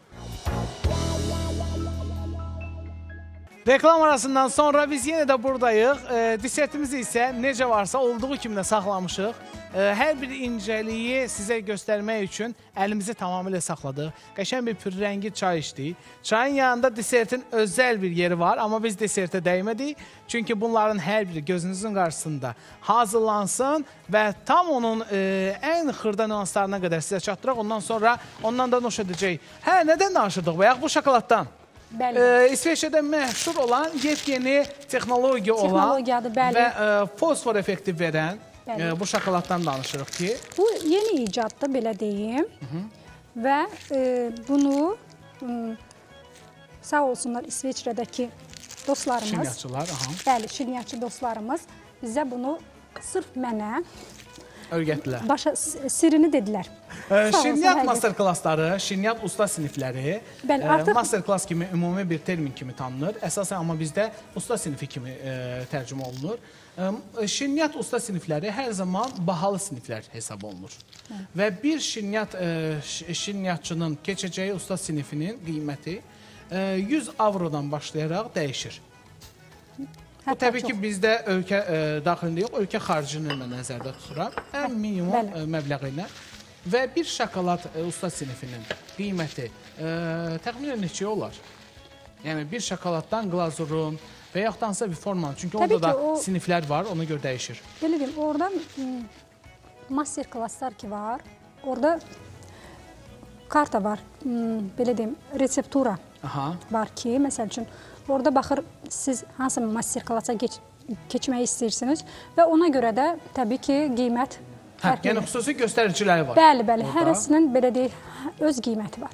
Reklam arasından sonra biz yenə də buradayıq. E, Disertimizi isə necə varsa olduğu kimi də saxlamışıq. E, hər bir incəliyi sizə göstərmək üçün əlimizi tamamilə saxladıq. Qəşəng bir pürrəngi çay içdik. Çayın yanında disertin özəl bir yeri var, amma biz disertə dəymədik. Çünki bunların hər biri gözünüzün qarşısında hazırlansın və tam onun e, ən xırda nüanslarına qədər sizə çatdıraq. Ondan sonra ondan da nuş edəcək. Hə, nədən danışırdıq? Bayaq bu şokoladdan. Bəli. Ee, İsveçrədə məşhur olan yepyeni texnologiya olan Texnologiyadır, bəli. və e, fosfor effekti verən Bəli. e, bu şokoladdan danışırıq ki, Bu yeni icaddır, belə deyim. Və e, bunu m, sağ olsunlar İsveçrədəki dostlarımız, şirniyyatçılar, aha. bəli, şirniyyatçı dostlarımız bizə bunu sırf mənə Öyrətdilər. başa sirrini dedilər. Olsun, Şirniyyat həqiqət. master klassları, şirniyyat usta sinifləri Bəli, artıq- master klass kimi ümumi bir termin kimi tanınır. Əsasən amma bizdə usta sinifi kimi ə, tərcümə olunur. Şirniyyat usta sinifləri hər zaman bahalı siniflər hesab olunur. Və bir şirniyyat şirniyyatçının keçəcəyi usta sinifinin qiyməti ə, 100 avrodan başlayaraq dəyişir. Bu Hətta təbii ki, çox. bizdə ölkə ə, daxilində yox, ölkə xaricini mən nəzərdə tuturam. Ən minimum Bəli. ə, məbləği ilə və bir şokolad ə, usta sinifinin qiyməti ə, təxminən neçə olar? Yəni bir şokoladdan glazurun və yaxud da hansısa bir formanın, çünki Təbii orada da ki, o- siniflər var, ona görə dəyişir. Belə deyim, orada master klasslar ki var. Orada karta var. Belə deyim, reseptura Aha. var ki, məsəl üçün orada baxır siz hansı master klassa geç, keçmək istəyirsiniz və ona görə də təbii ki, qiymət Hə, yəni xüsusi göstəriciləri var. Bəli, bəli, orada. hərəsinin belə deyək, öz qiyməti var.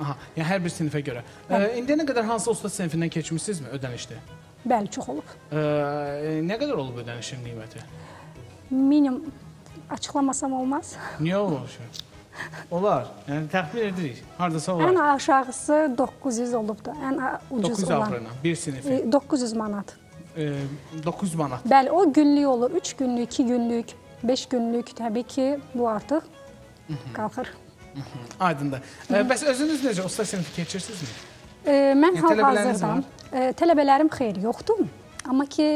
Aha, yəni hər bir sinifə görə. Ə, İndiyənə qədər hansı usta sinifindən keçmisinizmi ödənişdə? Bəli, çox olub. Ə, nə qədər olub ödənişin qiyməti? Minimum açıqlamasam olmaz. Niyə olmur? Olar. Yəni təxmin edirik. Hardasa olar. Ən aşağısı 900 olubdu. Ən ucuz 900 olan. avro ilə bir sinifi. E, 900 manat. E, 900 manat. Bəli, o günlük olur. 3 günlük, 2 günlük, 5 günlük təbii ki, bu artıq qalxır. Aydındır. E, bəs özünüz necə usta sinifi keçirsinizmi? E, mən Yəni tələbələriniz hal-hazırda e, tələbələrim xeyr yoxdur. Amma ki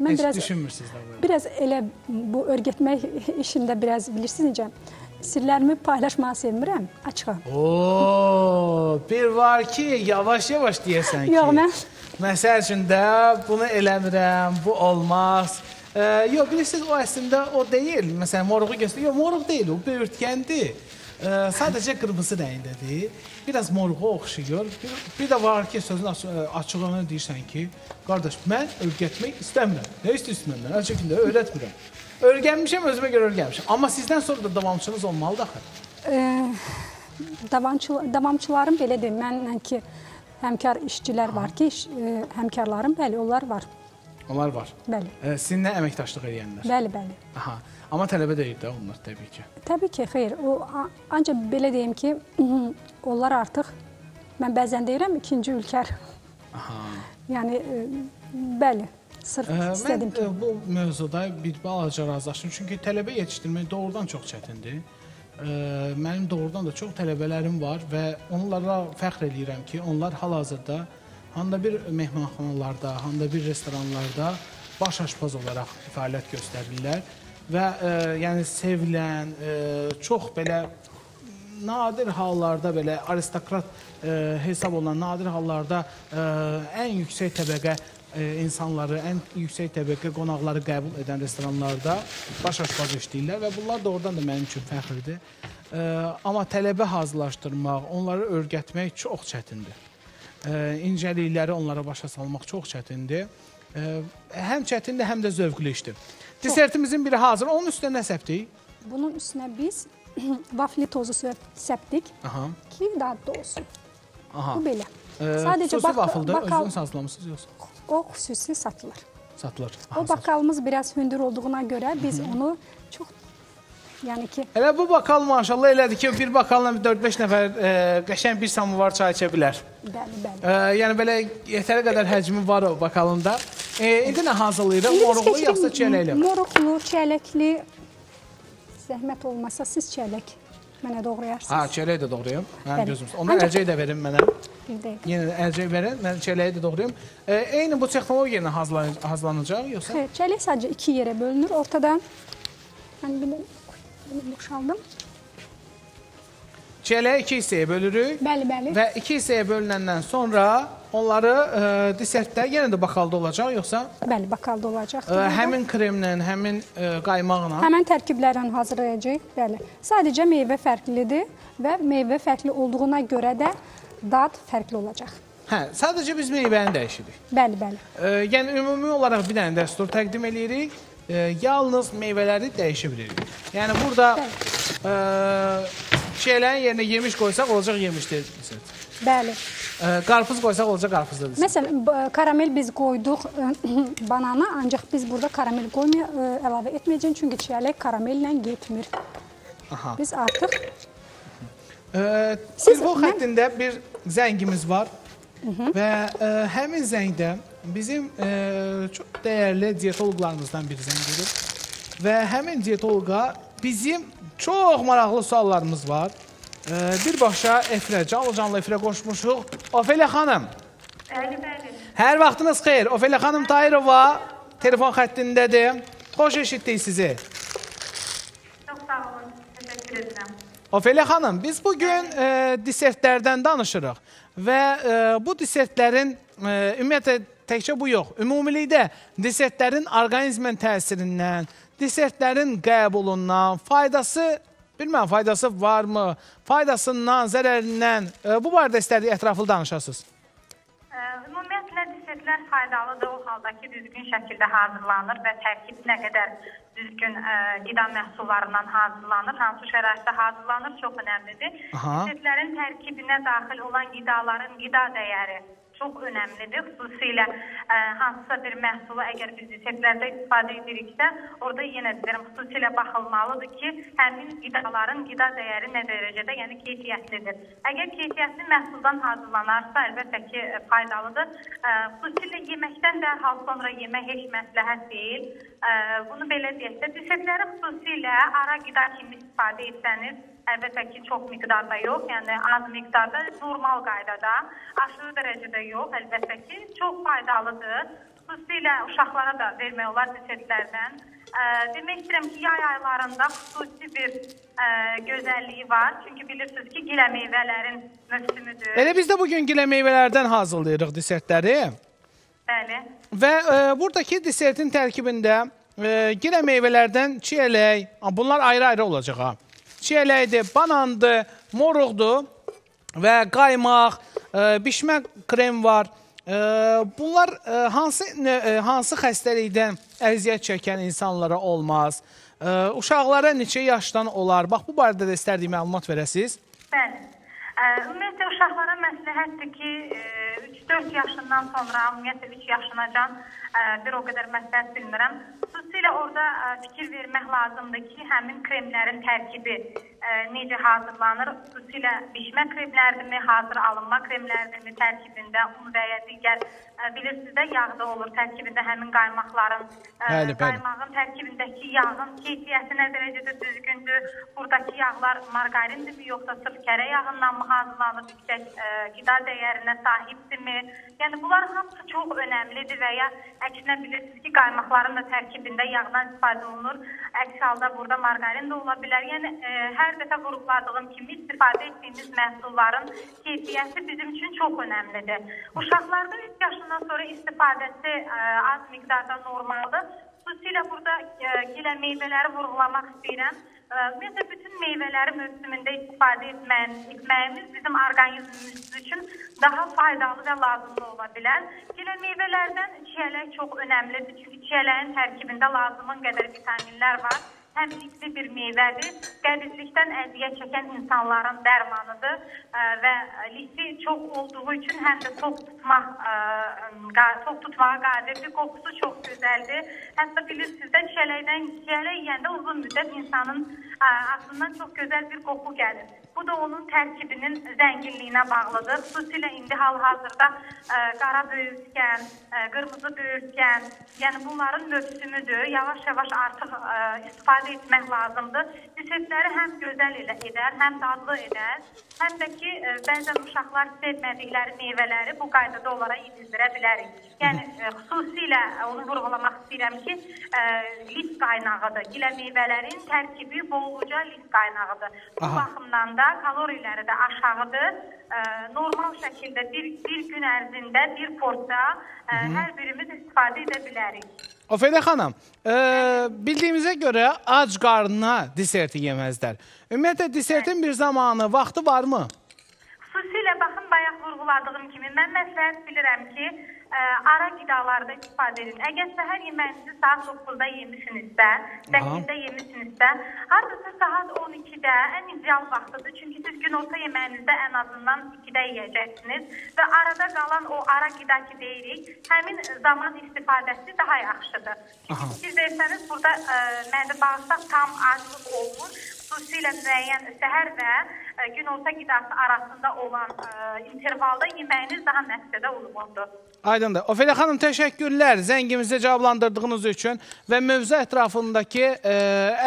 mən Heç biraz düşünmürsünüz də belə. biraz elə bu öyrətmək işində biraz bilirsiniz necə sirlərimi paylaşmağı sevmirəm açığa. Oo, bir var ki, yavaş-yavaş deyəsən ki. Yox, mən Məsəl üçün də bunu eləmirəm, bu olmaz. E, yox, bilirsiniz o əslində o deyil. Məsələn, moruğu göstərir. Yox, moruq deyil, o böyürtkəndir. E, sadəcə qırmızı rəngdədir. Biraz moruğa oxşayır. Bir, bir də var ki, sözün aç açığını deyirsən ki, qardaş, mən öyrətmək istəmirəm. Nə istəyirsən məndən? Əl çəkində öyrətmirəm. Öyrənmişəm, özümə görə öyrənmişəm. Amma sizdən sonra da davamçınız olmalıdır axı. davamçı, davamçılarım belə deyim, mənlə ki həmkar işçilər var ki, iş, e, həmkarlarım bəli, onlar var. Onlar var. Bəli. E, sizinlə əməkdaşlıq edənlər. Bəli, bəli. Aha. Amma tələbə deyil də onlar təbii ki. Təbii ki, xeyr. O ancaq belə deyim ki, onlar artıq mən bəzən deyirəm ikinci ülkər. Aha. Yəni e, bəli, sırf Ə, mən istədim ki, ə, bu mövzuda bir balaca razılaşdım. Çünki tələbə yetişdirmək doğrudan çox çətindir. Ə, Mənim doğrudan da çox tələbələrim var və onlara fəxr eləyirəm ki, onlar hal-hazırda handa bir mehmanxanalarda, handa bir restoranlarda baş aşpaz olaraq fəaliyyət göstərirlər və ə, yəni sevilən, ə, çox belə nadir hallarda belə aristokrat e, hesab olunan nadir hallarda e, ən yüksək təbəqə e, insanları, ən yüksək təbəqə qonaqları qəbul edən restoranlarda baş aşpaz işləyirlər və bunlar doğrudan da mənim üçün fəxrdir. E, amma tələbə hazırlaşdırmaq, onları öyrətmək çox çətindir. E, incəlikləri onlara başa salmaq çox çətindir. E, həm çətindir, həm də zövqlü işdir. Desertimizin biri hazır. Onun üstünə nə səpdik? bunun üstünə biz vafli tozu səpdik Aha. ki, dadlı olsun. Aha. Bu belə. E, Sadəcə vafıldır. bakal- Özünüz hazırlamısınız yoxsa? O xüsusi satılır. Satılır. O bakalımız biraz hündür olduğuna görə biz onu çox yəni ki, Elə bu bakal maşallah elədir ki, bir bakalla 4-5 nəfər e, qəşəng bir samovar çay içə bilər. bəli, bəli. E, yəni belə yetəri qədər həcmi var o bakalında. E, indi nə hazırlayırıq? Moruqlu yoxsa çiyələkli? Moruqlu, çiyələkli. Zəhmət olmasa siz çiyələk mənə doğrayarsınız. Ha, çiyələyi də doğrayım. Mənim Bəli. gözüm. Onu Ancaq- əlcək də verin mənə. Bir dəqiqə. Yenə əlcək verin, mən çiyələyi də doğrayım. E, eyni bu texnologiya ilə hazırlan- hazırlanacaq yoxsa? Xeyr, çiyələk sadəcə iki yerə bölünür. Ortadan mən belə bunu boşaldım. Çiyələyi iki hissəyə bölürük Bəli, bəli. və iki hissəyə bölünəndən sonra onları e, desertdə yenə də bakalda olacaq yoxsa Bəli, bakalda olacaq. e, həmin kremlə, həmin e, qaymaqla Həmin tərkiblərlə hazırlayacağıq. Bəli. Sadəcə meyvə fərqlidir və meyvə fərqli olduğuna görə də dad fərqli olacaq. Hə, sadəcə biz meyvəni dəyişirik. Bəli, bəli. E, yəni ümumi olaraq bir dənə dəstur təqdim eləyirik. E, yalnız meyvələri dəyişə bilirik. Yəni burada e, Çiyələyin yerinə yemiş qoysaq olacaq yemişdir desert. Bəli. Ə, qarpız qoysaq olacaq qarpızdır. Məsələn, karamel biz qoyduq banana, ancaq biz burada karamel qoymaya əlavə etməyəcəyik çünki çiyələk karamellə getmir. Aha. Biz artıq telefon xəttində bir zəngimiz var. Və ə, həmin zəngdə bizim ə, çox dəyərli dietoloqlarımızdan biri zəng edir. Və həmin dietoloqa bizim çox maraqlı suallarımız var. Birbaşa efirə, canlı-canlı efirə qoşmuşuq. Ofeliya xanım, Bəli, bəli. hər vaxtınız xeyir. Ofeliya xanım Tahirova telefon xəttindədir. Xoş eşitdik sizi. Çox sağ olun. Təşəkkür edirəm. Ofeliya xanım, biz bu gün e, disertlərdən danışırıq və e, bu disertlərin e, ümumiyyətlə təkcə bu yox, ümumilikdə disertlərin orqanizmə təsirindən, disertlərin qəbulundan, faydası, bilmirəm faydası varmı, faydasından, zərərindən e, bu barədə istədik ətraflı danışasınız. Ə, Ümumiyyətlə disertlər faydalıdır o halda ki, düzgün şəkildə hazırlanır və tərkib nə qədər düzgün ə, qida məhsullarından hazırlanır, hansı şəraitdə hazırlanır çox önəmlidir. Aha. Disertlərin tərkibinə daxil olan qidaların qida dəyəri çox önəmlidir. Xüsusilə ə, hansısa bir məhsulu əgər biz disertlərdə istifadə ediriksə, orada yenə deyirəm, xüsusilə baxılmalıdır ki, həmin qidaların qida dəyəri nə dərəcədə, yəni keyfiyyətlidir. Əgər keyfiyyətli məhsuldan hazırlanarsa, əlbəttə ki, ə, faydalıdır. Ə, Xüsusilə yeməkdən dərhal sonra yemək heç məsləhət deyil. Ə, Bunu belə deyək də, disertləri xüsusilə ara qida kimi istifadə etsəniz, əlbəttə ki, çox miqdarda yox, yəni az miqdarda, normal qaydada, aşırı dərəcədə yox, əlbəttə ki, çox faydalıdır. Xüsusilə uşaqlara da vermək olar disertlərdən. Ə, demək istəyirəm ki, yay aylarında xüsusi bir ə, gözəlliyi var. Çünki bilirsiniz ki, gilə meyvələrin mövsümüdür. Elə biz də bu gün gilə meyvələrdən hazırlayırıq disertləri. Bəli. Və e, buradakı desertin tərkibində e, gilə meyvələrdən çiyələk, bunlar ayrı-ayrı olacaq ha çiyələkdir, banandır, moruqdur və qaymaq, ə, bişmə krem var. Ə, bunlar ə, hansı ə, hansı xəstəlikdən əziyyət çəkən insanlara olmaz? Ə, uşaqlara neçə yaşdan olar? Bax bu barədə də istərdik məlumat verəsiniz. Bəli. Ümumiyyətlə uşaqlara məsləhətdir ki, 3 4 yaşından sonra, ümumiyyətlə 3 yaşına can e, bir o qədər məsləhət bilmirəm. Xüsusilə orada e, fikir vermək lazımdır ki, həmin kremlərin tərkibi e, necə hazırlanır? Xüsusilə bişmə kremlərdirmi, hazır alınma kremlərdirmi tərkibində, un və ya digər bilirsiniz də yağda olur tərkibində həmin qaymaqların, bəli, bəli. qaymağın tərkibindəki yağın keyfiyyəti nə dərəcədə düzgündür? Buradakı yağlar margarindirmi, yoxsa sırf kərə yağından mı hazırlanıb, yüksək qida dəyərinə sahibdirmi? Yəni bunlar hamısı çox önəmlidir və ya əksinə bilirsiniz ki, qaymaqların da tərkibində yağdan istifadə olunur. Əks halda burada margarin də ola bilər. Yəni ə, hər dəfə vurğuladığım kimi istifadə etdiyimiz məhsulların keyfiyyəti bizim üçün çox önəmlidir. Uşaqlarda 3 yaşından sonra istifadəsi ə, az miqdarda normaldır. Xüsusilə burada ə, gilə meyvələri vurğulamaq istəyirəm. Ümumiyyətlə bütün meyvələri mövsümündə istifadə etmən, etməyimiz bizim orqanizmimiz üçün daha faydalı və lazımlı ola bilər. Gilə meyvələrdən çiyələk çox önəmlidir. Çünki çiyələyin tərkibində lazımın qədər vitaminlər var. Həm lifli bir meyvədir. Qəbizlikdən əziyyət çəkən insanların dərmanıdır ə, və lifi çox olduğu üçün həm də tox tutmaq qa- tox tutmağa qadirdir. Qoxusu çox gözəldir. Hətta bilirsiniz də çiyələkdən çiyələk yeyəndə uzun müddət insanın ə, ağzından çox gözəl bir qoxu gəlir. Bu da onun tərkibinin zənginliyinə bağlıdır. Xüsusilə indi hal-hazırda ə, qara böyürtkən, ə, qırmızı böyürtkən, yəni bunların mövsümüdür. Yavaş-yavaş artıq ə, istifadə etmək lazımdır. Disertləri həm gözəl elə edər, həm dadlı edər, həm də ki ə, bəzən uşaqlar sevmədikləri meyvələri bu qaydada onlara yedizdirə bilərik. Yəni ə, xüsusilə onu vurğulamaq istəyirəm ki, ə, lif qaynağıdır. Gilə meyvələrin tərkibi bolluca lif qaynağıdır. Bu Aha. baxımdan da kaloriləri də aşağıdır. Ə, normal şəkildə bir, bir gün ərzində bir porsiya ə, hər birimiz istifadə edə bilərik. Ofeliya xanım, e, bildiyimizə görə ac qarnına deserti yeməzlər. Ümumiyyətlə desertin bir zamanı, vaxtı varmı? Xüsusilə baxın bayaq vurğuladığım kimi mən məsləhət bilirəm ki, ə, ara qidalarda istifadə edin. Əgər səhər yeməyinizi saat 9-da yemisinizsə, 8-də yemisinizsə, hardasa saat 12-də ən ideal vaxtıdır. Çünki siz günorta yeməyinizdə ən azından 2-də yeyəcəksiniz və arada qalan o ara qida ki deyirik, həmin zaman istifadəsi daha yaxşıdır. Çünki siz versəniz burada ə, mədə bağırsaq tam aclıq olmur. Xüsusilə müəyyən səhər və ə, günorta qidası arasında olan ə, intervalda yeməyiniz daha məqsədə uyğundur. Aydındır. Ofelia xanım təşəkkürlər zəngimizi cavablandırdığınız üçün və mövzu ətrafındakı ə,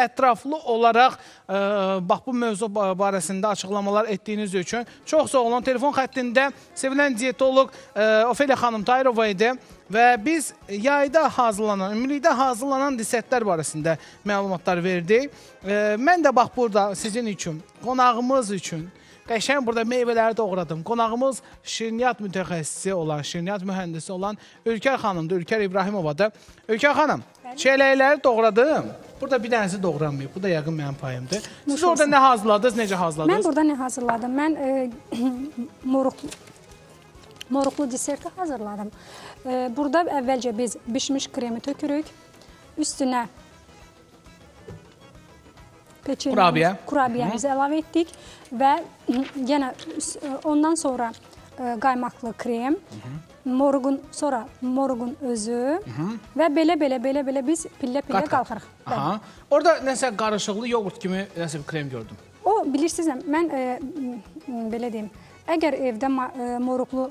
ətraflı olaraq ə, bax bu mövzu ba- barəsində açıqlamalar etdiyiniz üçün çox sağ olun. Telefon xəttində sevilən diyetoloq ə, Ofelia xanım Tayrova idi və biz yayda hazırlanan, ümumilikdə hazırlanan disertlər barəsində məlumatlar verdik. Ə, mən də bax burada sizin üçün, qonağımız üçün Qəşəng burada meyvələri doğradım. Qonağımız şirniyyat mütəxəssisi olan, şirniyyat mühəndisi olan Ülkər xanımdır, Ülkər İbrahimovadır. Ülkər xanım, çələkləri doğradım. Burada bir dənəsi doğranmayıb. Bu da yəqin mənim payımdır. Siz Nuş orada nə hazırladınız, necə Mən hazırladınız? burada nə hazırladım? Mən e, moruqlu moruqlu deserti hazırladım. Burada əvvəlcə biz bişmiş kremi tökürük. Üstünə peçenyemiz, Kurabiyə. kurabiyəmizi əlavə etdik və yenə e, ondan sonra e, qaymaqlı krem, moruğun sonra moruğun özü və belə belə belə belə biz pillə-pillə qalxırıq. Bəli. Aha. Orada nəsə qarışıqlı yoğurt kimi nəsə bir krem gördüm. O bilirsiniz, mən e, belə deyim, əgər evdə e, moruqlu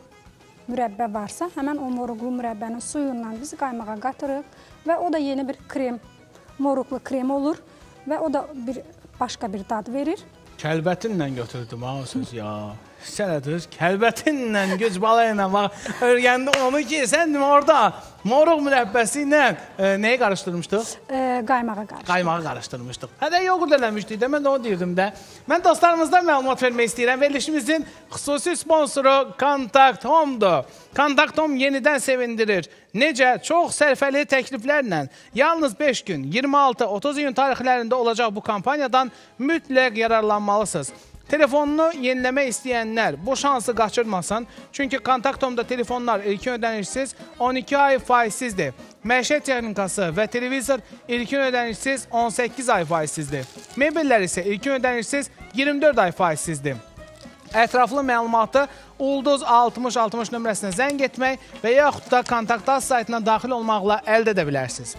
mürəbbə varsa, həmin o moruqlu mürəbbənin suyundan biz qaymağa qatırıq və o da yeni bir krem, moruqlu krem olur və o da bir başqa bir dad verir. Kəlbətinlə götürdüm ha o söz ya. Sənədir, kəlbətinlə güc bala ilə bax öyrəndi onu ki, sən orada moruq mürəbbəsi ilə e, nəyi qarışdırmışdıq? E, qaymağa qarşı. Qaymağı qarışdırmışdıq. Hədə yoğurt eləmişdik də, mən də onu deyirdim də. Mən dostlarımızdan məlumat vermək istəyirəm. Verilişimizin xüsusi sponsoru Contact Home-dur. Contact Home yenidən sevindirir. Necə? Çox sərfəli təkliflərlə yalnız 5 gün, 26-30 iyun tarixlərində olacaq bu kampaniyadan mütləq yararlanmalısınız. Telefonunu yeniləmək istəyənlər bu şansı qaçırmasın. Çünki Kontaktomda telefonlar ilkin ödənişsiz 12 ay faizsizdir. Məişət texnikası və televizor ilkin ödənişsiz 18 ay faizsizdir. Mebellər isə ilkin ödənişsiz 24 ay faizsizdir. Ətraflı məlumatı Ulduz 6060 nömrəsinə zəng etmək və yaxud da kontaktlar saytına daxil olmaqla əldə edə bilərsiniz.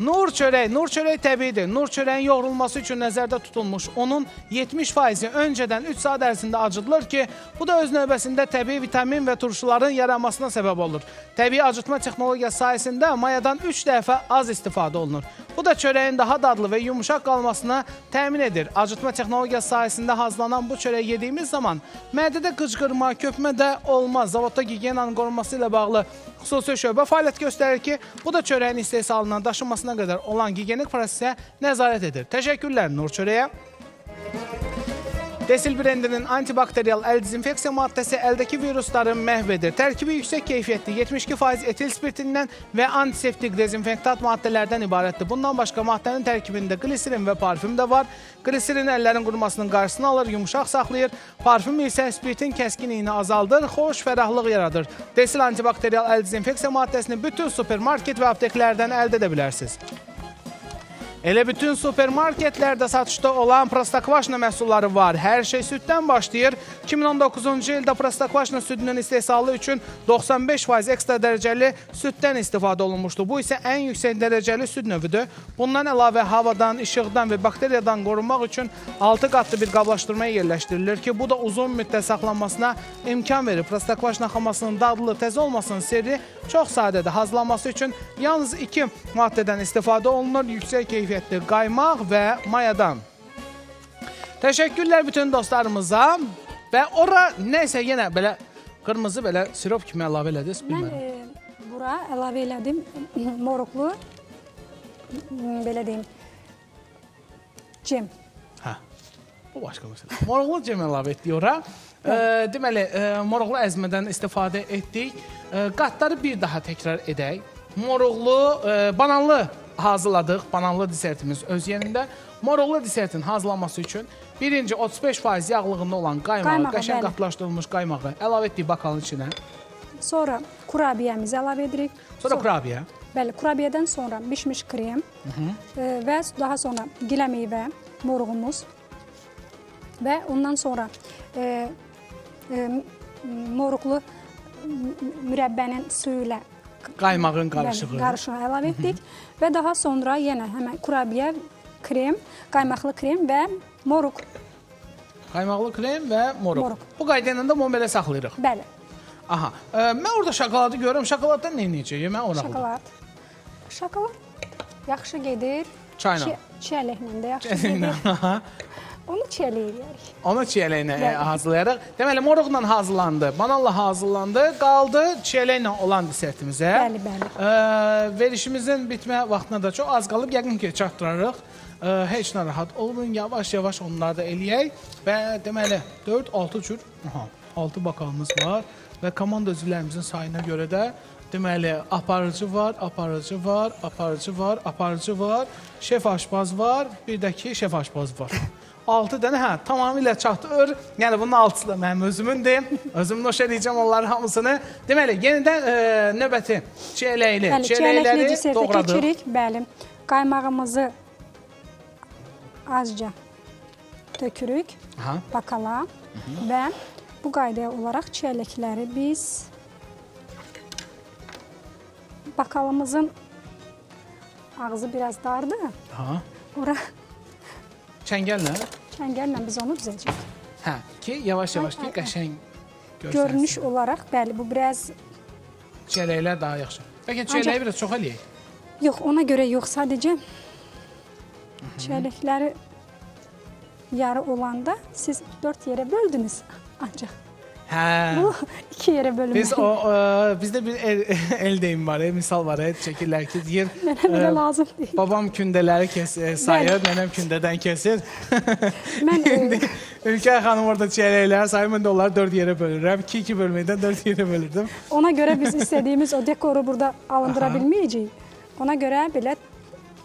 Nur çörək, nur çörək təbiidir. Nur çörəyin yoğrulması üçün nəzərdə tutulmuş. Onun 70%-i öncədən 3 saat ərzində acıdılır ki, bu da öz növbəsində təbii vitamin və turşuların yaranmasına səbəb olur. Təbii acıtma texnologiyası sayəsində mayadan 3 dəfə az istifadə olunur. Bu da çörəyin daha dadlı və yumşaq qalmasına təmin edir. Acıtma texnologiyası sayəsində hazırlanan bu çörək yediyimiz zaman mədədə qıcqırma, köpmə də olmaz. Zavodda gigiyenanın qorunması ilə bağlı xüsusi şöbə fəaliyyət göstərir ki, bu da çörəyin istehsalından daşınmasına qədər olan gigiyenik prosesə nəzarət edir. Təşəkkürlər Nur çörəyə. Desil brendinin antibakteriyal əl dezinfeksiya maddəsi əldəki virusları məhv edir. Tərkibi yüksək keyfiyyətli 72% etil spirtindən və antiseptik dezinfektant maddələrdən ibarətdir. Bundan başqa maddənin tərkibində gliserin və parfüm də var. Gliserin əllərin qurumasının qarşısını alır, yumşaq saxlayır. Parfüm isə spirtin kəskinliyini azaldır, xoş fərahlıq yaradır. Desil antibakteriyal əl dezinfeksiya maddəsini bütün supermarket və apteklərdən əldə edə bilərsiniz. Elə bütün supermarketlərdə satışda olan Prostokvaşna məhsulları var. Hər şey süddən başlayır. 2019-cu ildə Prostokvaşna südünün istehsalı üçün 95% ekstra dərəcəli süddən istifadə olunmuşdu. Bu isə ən yüksək dərəcəli süd növüdür. Bundan əlavə havadan, işıqdan və bakteriyadan qorunmaq üçün 6 qatlı bir qablaşdırma yerləşdirilir ki, bu da uzun müddət saxlanmasına imkan verir. Prostokvaşna xamasının dadlı, təzə olmasının sirri çox sadədir. Hazırlanması üçün yalnız 2 maddədən istifadə olunur. Yüksək keyfiyyətli qaymaq və mayadan. Təşəkkürlər bütün dostlarımıza və ora nəsə yenə belə qırmızı belə sirop kimi əlavə elədiniz, Mən bilmirəm. e, bura əlavə elədim moruqlu m, belə deyim cem. Hə. Bu başqa məsələ. Moruqlu cem əlavə etdik ora. E, deməli, e, moruqlu əzmədən istifadə etdik. E, qatları bir daha təkrar edək. Moruqlu, e, bananlı hazırladıq. Bananlı desertimiz öz yerində. Moruqlu desertin hazırlanması üçün birinci 35% yağlığında olan qaymağı, Qaymağı, qəşəng bəli. qatlaşdırılmış qaymağı əlavə etdik bakalın içinə. Sonra kurabiyəmizi əlavə edirik. Sonra kurabiyə. Bəli, kurabiyədən sonra bişmiş krem e, və daha sonra gilə meyvə, moruğumuz və ondan sonra e, e, moruqlu mürəbbənin suyu ilə Qaymağın bəli, qarışığı. qarışığı əlavə etdik və daha sonra yenə həmən kurabiyə, krem, qaymaqlı krem və moruq. Qaymaqlı krem və moruq. Moruq. Bu qayda ilə də bunu belə saxlayırıq. Bəli, Aha. E, mən orada şokoladı görürəm. Şokoladdan nə edəcəyik? Mən ona. şokolad. Şokolad yaxşı gedir. Çayla. Çi- Çiyələklə də yaxşı gedir. Onu çiyələyə eləyərik. Onu çiyələklə e, hazırlayarıq. Deməli moruqla hazırlandı, bananla hazırlandı, qaldı çiyələklə olan desertimizə. Bəli, bəli. E, verişimizin bitmə vaxtına da çox az qalıb. Yəqin ki, çatdırarıq. E, heç narahat olmayın, yavaş-yavaş onları da eləyək və deməli 4-6 cür, aha, 6 bakalımız var və komanda üzvlərimizin sayına görə də deməli aparıcı var, aparıcı var, aparıcı var, aparıcı var, şef aşpaz var, bir də ki şef aşpaz var. 6 dənə hə, tamamilə çatır. Yəni bunun 6-sı da mənim özümündür. Özüm noş edəcəm onların hamısını. Deməli, yenidən e, növbəti çiyələkli, Bəli, çiyələkli çiyələkləri desertə doğradıq. keçirik. Bəli. Qaymağımızı azca tökürük Aha. bakala və bu qaydaya olaraq çiyələkləri biz bakalımızın ağzı biraz dardır. Aha. Ora Çəngəllə. Çəngəllə biz onu düzəcəyik. Hə, ki yavaş-yavaş ki qəşəng Görünüş olaraq bəli bu biraz çiyələklər daha yaxşı. Bəlkə çiyələyi biraz çox eləyək. yox ona görə yox sadəcə çiyələkləri yarı olanda siz 4 yerə böldünüz ancaq. Hə. Bu iki yerə bölünməli. Biz o ə, bizdə bir el, el deyim var, e, misal var, e, çəkirlər ki, deyir. Mənə ə, lazım deyil. Babam kündələri e, sayır, nənəm kündədən kesir. Mən e, Ülkə xanım orada çiyələkləri sayır, mən də onları 4 yerə bölürəm. 2-2 bölməkdən 4 yerə bölürdüm. ona görə biz istədiyimiz o dekoru burada alındıra Aha. bilməyəcəyik. Ona görə belə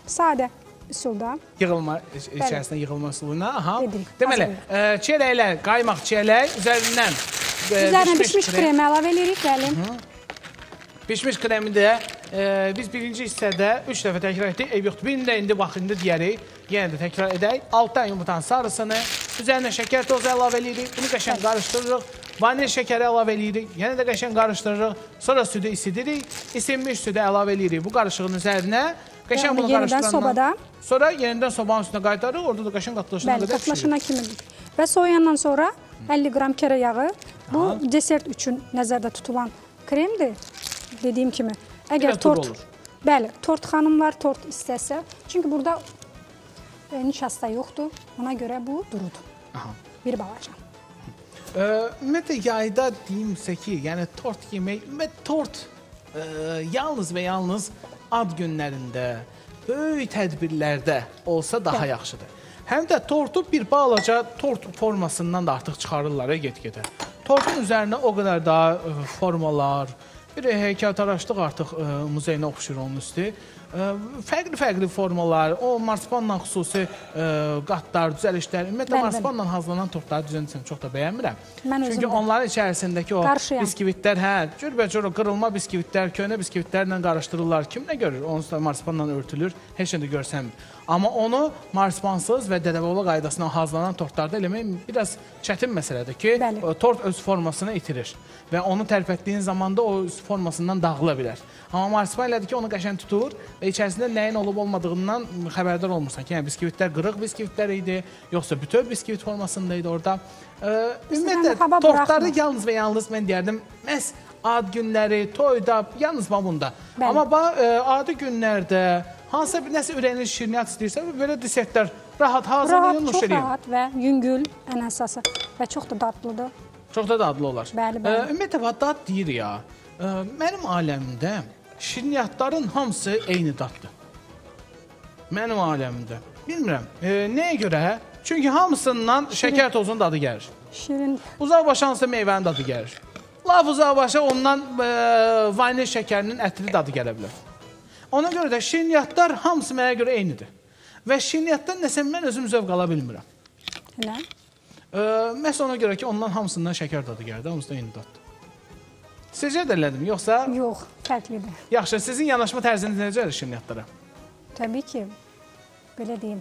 sadə üsulda Yığılma iç- içərisində yığılma üsuluna. Aha. Deməli, çiyələklər, qaymaq çiyələk üzərindən üzərinə bişmiş krem əlavə edirik, bəli. Bişmiş kremi də e, biz birinci hissədə 3 dəfə təkrar etdik. Eyb yoxdur. Birini də indi bax indi deyərik. Yenə də təkrar edək. Altdan yumurtanın sarısını, üzərinə şəkər tozu əlavə edirik. Bunu qəşəng qarışdırırıq. Vanil şəkəri əlavə edirik. Yenə də qəşəng qarışdırırıq. Sonra südü isidirik. İsinmiş südü əlavə edirik bu qarışığın üzərinə. Qəşəng bunu qarışdırandan sobada. Sonra yenidən sobanın üstünə qaytarırıq. Orada da qəşəng qatlaşana Bəli, qədər qatlaşana kimi. Və soyandan sonra 50 qram kərə yağı. Bu desert üçün nəzərdə tutulan kremdir. Dediyim kimi. Əgər tort olur. Bəli, tort xanımlar tort istəsə, çünki burada e, nişasta yoxdur. Ona görə bu durudur. Aha. Bir balaca. Ə, Ümumiyyətlə yayda deyimsə ki, yəni tort yemək, ümumiyyətlə tort ə, yalnız və yalnız ad günlərində, böyük tədbirlərdə olsa daha yaxşıdır. Həm də tortu bir balaca tort formasından da artıq çıxarırlar e, get-gedə. Tortun üzərinə o qədər daha ə, formalar, bir heykəltaraşlıq artıq ə, muzeyinə oxşur onun üstü. Fərqli-fərqli formalar, o marsipanla xüsusi ə, qatlar, düzəlişlər, ümumiyyətlə marsipanla hazırlanan tortları düzəlişini çox da bəyənmirəm. Mən Çünki özüm də. onların içərisindəki o Qarşıyam. biskvitlər, hə, cürbəcür o qırılma biskvitlər, köhnə biskvitlərlə qarışdırırlar. Kim nə görür? Onsuz da marsipanla örtülür. Heç nə də görsənmir. Amma onu marsipansız və dədəboğlu qaydasına hazırlanan tortlarda eləmək biraz çətin məsələdir ki, Bəli. tort öz formasını itirir və onu tərpətdiyin zaman da o öz formasından dağıla bilər. Amma marsipan elədir ki, onu qəşəng tutur və içərisində nəyin olub olmadığından xəbərdar olmursan ki, yəni biskvitlər qırıq biskvitlər idi, yoxsa bütöv biskvit formasında idi orada. Ümumiyyətlə tortları yalnız və yalnız mən deyərdim, məhz ad günləri, toyda, yalnız bax bunda. Bəli. Amma bax ə, adi günlərdə hansısa bir nəsə ürəyiniz şirniyyat istəyirsə, belə desertlər rahat hazırlayın, Rahat, nuş çox eləyin. rahat və yüngül ən əsası və çox da dadlıdır. Çox da dadlı olar. Bəli, bəli. Ə, Ümumiyyətlə bax, dad deyir ya. Ə, Mənim aləmimdə şirniyyatların hamısı eyni daddır. Mənim aləmimdə. Bilmirəm, ə, nəyə görə? Çünki hamısından şəkər tozunun dadı gəlir. Şirin Uzaq başa hansısa meyvənin dadı gəlir. Laf uzaq başa ondan ə, vanil şəkərinin ətli dadı gələ bilər. Ona görə də şirniyyatlar hamısı mənə görə eynidir. Və şirniyyatdan nəsə mən özüm zövq ala bilmirəm. elə. Ə, məhz ona görə ki, ondan hamısından şəkər dadı gəldi, hamısı da eyni daddır. Sizcə də elədim, yoxsa Yox, fərqlidir. yaxşı, sizin yanaşma tərziniz necədir şirniyyatlara? Təbii ki, belə deyim.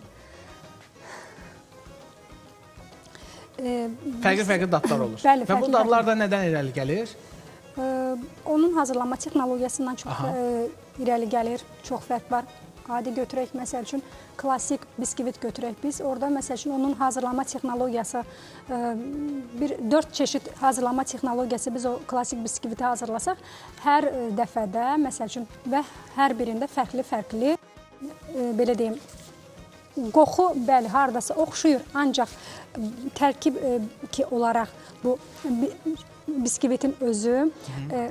Fərqli-fərqli dadlar olur. Bəli, Və bu dadlar da nədən irəli gəlir? e, onun hazırlanma texnologiyasından çox Aha. e, irəli gəlir, çox fərq var. Adi götürək məsəl üçün klassik biskvit götürək biz. Orada məsəl üçün onun hazırlanma texnologiyası e, bir 4 çeşid hazırlanma texnologiyası biz o klassik biskviti hazırlasaq, hər e, dəfədə məsəl üçün və hər birində fərqli-fərqli belə deyim qoxu bəli hardasa oxşuyur, ancaq tərkib e, ki olaraq bu bi- biskvitin özü e,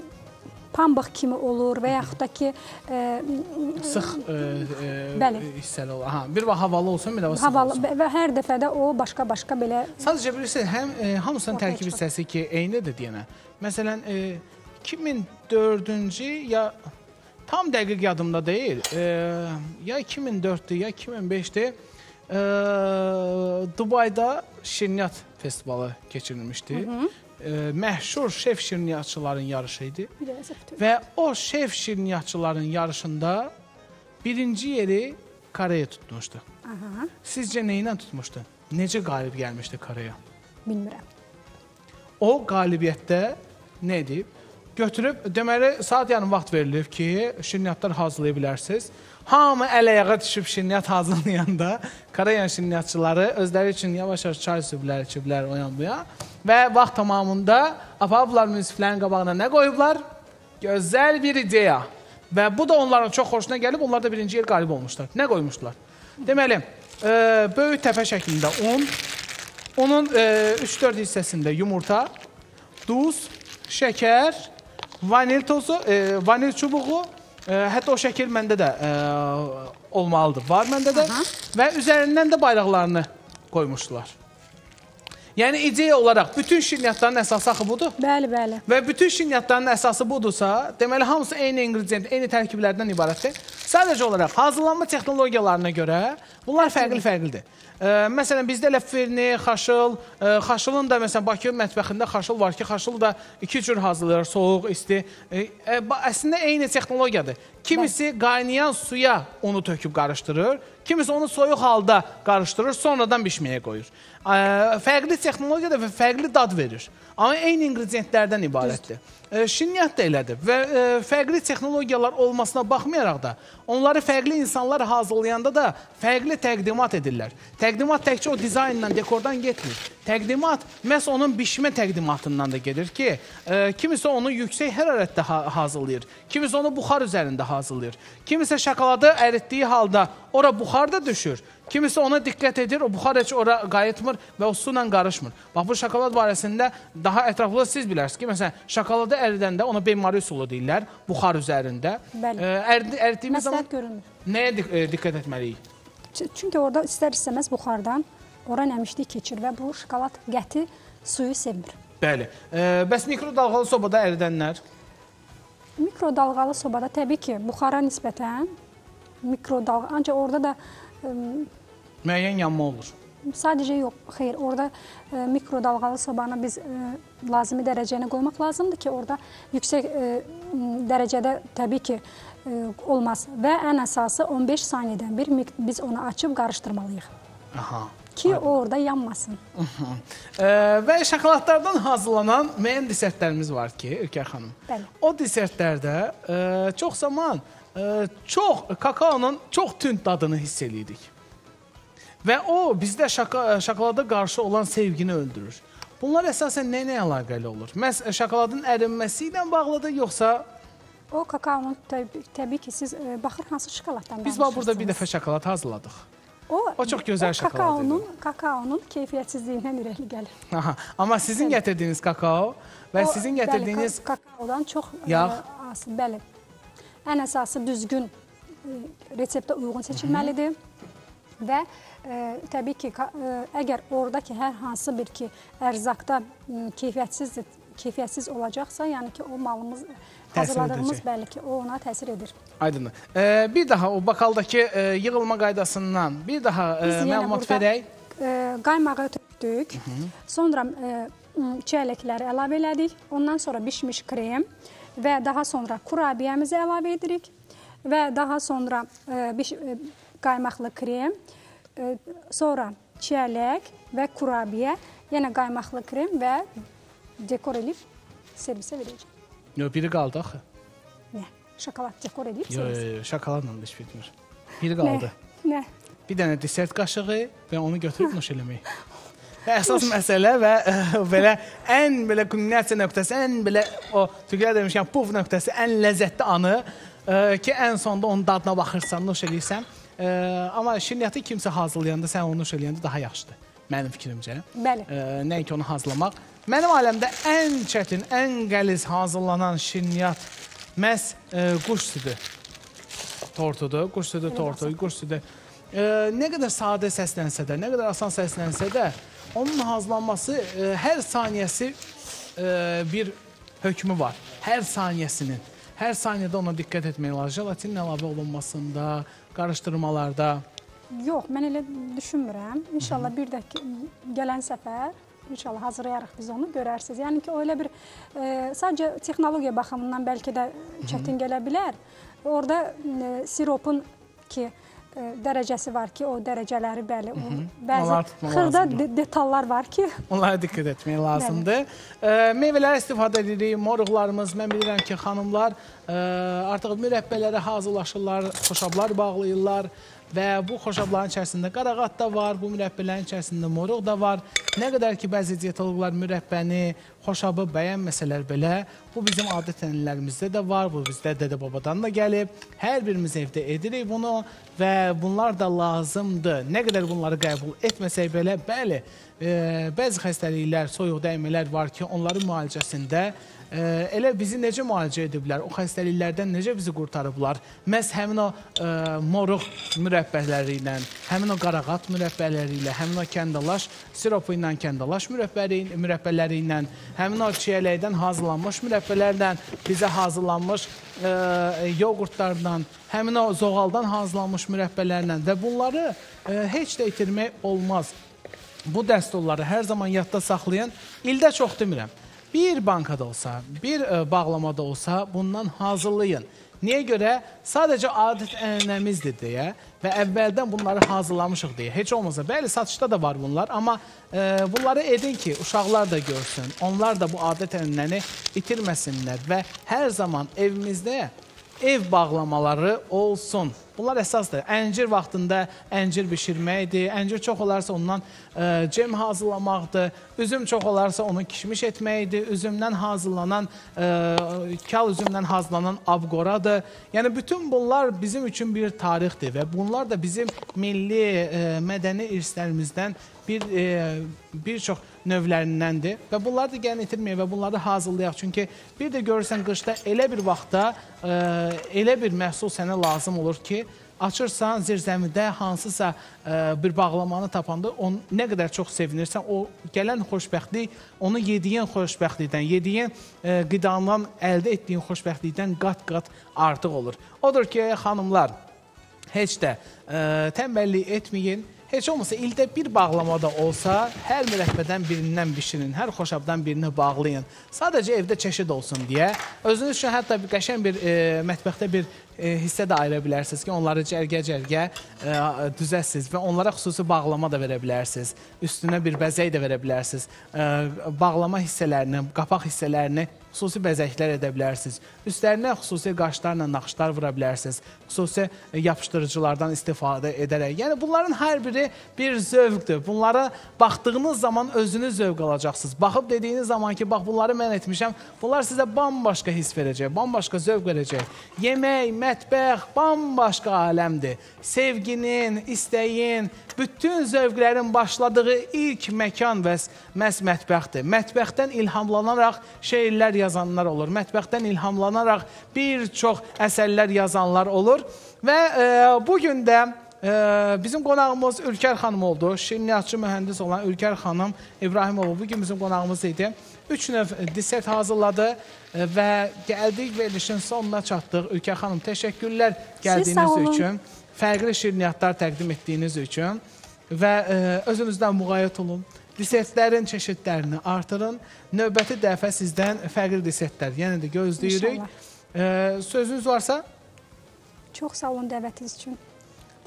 pambıq kimi olur və yaxud da ki e, Sıx e, e, Bəli. hissəli olur. Aha, bir vaxt havalı olsun, bir də sıx havalı olsun. və hər dəfədə o başqa-başqa belə Sadəcə bilirsiniz, həm e, hamısının tərkib hissəsi ki, eynidir deyənə. Məsələn, e, 2004-cü ya tam dəqiq yadımda deyil. E, ya 2004-dür, ya 2005-dir. E, Dubayda şirniyyat festivalı keçirilmişdi. E, məşhur şef şirniyyatçıların yarışı idi. Və o şef şirniyyatçıların yarışında birinci yeri Koreya tutmuşdu. Aha, Sizcə nə ilə tutmuşdu? Necə qalib gəlmişdi Koreya? bilmirəm. O qalibiyyətdə nə edib? Götürüb, deməli, saat yarım vaxt verilib ki, şirniyyatlar hazırlaya bilərsiniz. Hamı əl-ayağa düşüb şirniyyat hazırlayanda Koreyan şirniyyatçıları özləri üçün yavaş-yavaş çay süblər, içiblər o yan bu yan. Və vaxt tamamında aparıblar münsiflərin qabağına nə qoyublar? Gözəl bir ideya. Və bu da onların çox xoşuna gəlib, onlar da birinci yer qalib olmuşlar. Nə qoymuşlar? Deməli, e, böyük təpə şəklində un, onun e, 3-4 hissəsində yumurta, duz, şəkər, vanil tozu, e, vanil çubuğu, e, hətta o şəkil məndə də e, olmalıdır. Var məndə də Aha. və üzərindən də bayraqlarını qoymuşdular. Yəni ideya olaraq bütün şirniyyatların əsası axı budur. Bəli, bəli. Və bütün şirniyyatların əsası budursa, deməli hamısı eyni ingredient, eyni tərkiblərdən ibarətdir. Sadəcə olaraq hazırlanma texnologiyalarına görə bunlar fərqli-fərqlidir. Ə, məsələn bizdə elə firni, xaşıl, ə, xaşılın da məsələn Bakı mətbəxində xaşıl var ki, xaşıl da iki cür hazırlayır, soyuq, isti. Ba- əslində eyni texnologiyadır. Kimisi qaynayan suya onu töküb qarışdırır, kimisi onu soyuq halda qarışdırır, sonradan bişməyə qoyur. Fərqli texnologiyada və fərqli dad verir. Amma eyni ingrediyentlərdən ibarətdir. Ə, Şirniyyat da elədir və ə, fərqli texnologiyalar olmasına baxmayaraq da onları fərqli insanlar hazırlayanda da fərqli təqdimat edirlər. Təqdimat təkcə o dizaynla, dekordan getmir. Təqdimat məhz onun bişmə təqdimatından da gedir ki, ə, kimisi onu yüksək hərarətdə ha hazırlayır, kimisi onu buxar üzərində hazırlayır. Kimisi şokoladı əritdiyi halda ora buxar da düşür. Kimisi ona diqqət edir, o buxar heç ora qayıtmır və o su ilə qarışmır. Bax bu şokolad barəsində daha ətraflı siz bilərsiniz ki, məsələn, şokoladı əridəndə ona benmari üsulu deyirlər, buxar üzərində. Bəli. Ə, əridi, əritdiyimiz zaman görünmür. nəyə dik ə, diqqət etməliyik? Çünki orada istər-istəməz buxardan ora nəmişlik keçir və bu şokolad qəti suyu sevmir. Bəli. Bəs mikrodalğalı sobada əridənlər? Mikrodalğalı sobada təbii ki, buxara nisbətən mikrodalğa ancaq orada da Müəyyən yanma olur. sadəcə yox, xeyr, orada e, mikrodalğalı sobanı biz e, lazımi dərəcəni qoymaq lazımdır ki, orada yüksək e, dərəcədə təbii ki e, olmaz və ən əsası 15 saniyədən bir biz onu açıb qarışdırmalıyıq Aha. ki, o orada yanmasın. Ə, və şokoladlardan hazırlanan müəyyən desertlərimiz var ki, Ülkər xanım. Bəli. O desertlərdə ə, çox zaman çox kakaonun çox tünd dadını hiss eləyirik. Və o bizdə şokolada qarşı olan sevgini öldürür. Bunlar əsasən nə ilə əlaqəli olur? Məhz şokoladın ərinməsi ilə bağlıdır, yoxsa O kakaonun təbii, təbii ki siz e, baxır hansı şokoladdan biz bax burada bir dəfə şokolad hazırladıq. o, o çox gözəl şokolad kakaonun, kakaonun keyfiyyətsizliyindən irəli gəlir. Aha. Amma sizin gətirdiyiniz kakao və O, sizin bəli, gətirdiyiniz ka- kakaodan çox Yağ. ə, az, bəli. Ən əsası düzgün ə, reseptə uyğun seçilməlidir. Və ə, təbii ki, ə, əgər oradakı hər hansı bir ki ərzaqda ə, keyfiyyətsiz keyfiyyətsiz olacaqsa, yəni ki, o malımız hazırladığımız bəli ki, o ona təsir edir. Aydındır. Ee, bir daha o bakaldakı e, yığılma qaydasından bir daha e, məlumat verək. qaymağı tökdük. Sonra çiyələkləri əlavə elədik. Ondan sonra bişmiş krem və daha sonra kurabiyəmizi əlavə edirik və daha sonra e, biş, e, qaymaqlı krem, e, sonra çiyələk və kurabiyə, yenə qaymaqlı krem və dekor edib servisə verəcəm. Yox, biri qaldı axı. Nə? Şokolad dekor edib Yox, servis. yox, şokoladla da iş bitmir. Biri qaldı. Nə? Bir dənə desert qaşığı və onu götürüb nuş eləmək. Əsas məsələ və ə, belə ən belə kulminasiya nöqtəsi, ən belə o tüklər demişkən puf nöqtəsi, ən ləzzətli anı ə, ki, ən sonda onun dadına baxırsan, nuş eləyirsən. Ə, amma şirniyyatı kimsə hazırlayanda sən onu nuş eləyəndə daha yaxşıdır. Mənim fikrimcə. Bəli. Nəinki onu hazırlamaq. Mənim aləmdə ən çətin, ən qəliz hazırlanan şirniyyat məhz quş südü tortudur. Quş südü tortu, quş südü. Nə qədər sadə səslənsə də, nə qədər asan səslənsə də, onun hazırlanması e, hər saniyəsi e, bir hökmü var. Hər saniyəsinin. Hər saniyədə ona diqqət etmək lazım. Jelatinin əlavə olunmasında, qarışdırmalarda. Yox, mən elə düşünmürəm. İnşallah bir də ki, gələn səfər İnşallah hazırlayarıq biz onu, görərsiniz. Yəni ki, o elə bir e, sadəcə texnologiya baxımından bəlkə də çətin gələ bilər. Orada e, siropun ki dərəcəsi var ki, o dərəcələri bəli, o bəzi Onları tutmaq xırda lazımdır. de detallar var ki, Onlara diqqət etmək lazımdır. E, meyvələr istifadə edirik, moruqlarımız. Mən bilirəm ki, xanımlar e, artıq mürəbbələrə hazırlaşırlar, xoşablar bağlayırlar və bu xoşabların içərisində qarağat da var, bu mürəbbələrin içərisində moruq da var. Nə qədər ki, bəzi dietoloqlar mürəbbəni, xoşabı bəyənməsələr belə, bu bizim adət-ənənələrimizdə də var, bu bizdə dədə-babadan da gəlib. Hər birimiz evdə edirik bunu və bunlar da lazımdır. Nə qədər bunları qəbul etməsək belə, bəli, e, bəzi xəstəliklər, soyuq dəymələr var ki, onların müalicəsində elə bizi necə müalicə ediblər, o xəstəliklərdən necə bizi qurtarıblar. Məhz həmin o e, moruq mürəbbələri ilə, həmin o qarağat mürəbbələri ilə, həmin o kəndalaş siropu ilə, kəndalaş mürəbbələri, mürəbbələri ilə, həmin o çiyələkdən hazırlanmış mürəbbələrlə, bizə hazırlanmış e, yoğurtlarla, həmin o zoğaldan hazırlanmış mürəbbələrlə və bunları e, heç də itirmək olmaz. Bu dəsturları hər zaman yadda saxlayın. İldə çox demirəm. Bir bankada olsa, bir e, bağlamada olsa bundan hazırlayın. Niyə görə? Sadəcə adət-ənənəmizdir deyə və əvvəldən bunları hazırlamışıq deyə. Heç olmasa, bəli, satışda da var bunlar, amma e, bunları edin ki, uşaqlar da görsün. Onlar da bu adət-ənənəni itirməsinlər və hər zaman evimizdə ev bağlamaları olsun. Bunlar əsasdır. Əncir vaxtında əncir bişirməkdir. Əncir çox olarsa ondan ə, cem hazırlamaqdır. Üzüm çox olarsa onu kişmiş etməkdir. Üzümdən hazırlanan ə, kal üzümdən hazırlanan abqoradır. Yəni bütün bunlar bizim üçün bir tarixdir və bunlar da bizim milli ə, mədəni irslərimizdən bir e, bir çox növlərindəndir və bunları da gəlin itirməyək və bunları hazırlayaq. Çünki bir də görürsən qışda elə bir vaxtda e, elə bir məhsul sənə lazım olur ki, açırsan zirzəmidə hansısa e, bir bağlamanı tapanda on nə qədər çox sevinirsən, o gələn xoşbəxtlik onu yediyin xoşbəxtlikdən, yediyin e, qidandan əldə etdiyin xoşbəxtlikdən qat-qat artıq olur. Odur ki, xanımlar, heç də ə, tənbəllik etməyin. Heç olmasa ildə bir bağlamada olsa, hər mürəbbədən birindən bişirin, hər xoşabdan birini bağlayın. Sadəcə evdə çeşid olsun deyə. Özünüz üçün hətta bir qəşəng bir e, mətbəxdə bir e, hissə də ayıra bilərsiniz ki, onları cərgə-cərgə e, düzəsiz və onlara xüsusi bağlama da verə bilərsiniz. Üstünə bir bəzək də verə bilərsiniz. E, bağlama hissələrini, qapaq hissələrini xüsusi bəzəklər edə bilərsiniz. Üstlərinə xüsusi qaşlarla naxışlar vura bilərsiniz. Xüsusi yapışdırıcılardan istifadə edərək. Yəni bunların hər biri bir zövqdür. Bunlara baxdığınız zaman özünüz zövq alacaqsınız. Baxıb dediyiniz zaman ki, bax bunları mən etmişəm, bunlar sizə bambaşqa hiss verəcək, bambaşqa zövq verəcək. Yemək, mətbəx bambaşqa aləmdir. Sevginin, istəyin, bütün zövqlərin başladığı ilk məkan və məhz mətbəxdir. Mətbəxdən ilhamlanaraq şeirlər yazanlar olur. Mətbəxdən ilhamlanaraq bir çox əsərlər yazanlar olur və e, bu gün də e, bizim qonağımız Ülkər xanım oldu. Şirniyyatçı mühəndis olan Ülkər xanım İbrahimova bu gün bizim qonağımız idi. 3 növ disert hazırladı e, və gəldik verilişin sonuna çatdıq. Ülkər xanım təşəkkürlər gəldiyiniz üçün, fərqli şirniyyatlar təqdim etdiyiniz üçün və e, özünüzdən müğayət olun. Desertlərin çeşidlərini artırın. Növbəti dəfə sizdən fərqli desertlər yenə də gözləyirik. İnşallah. E, sözünüz varsa Çox sağ olun dəvətiniz üçün.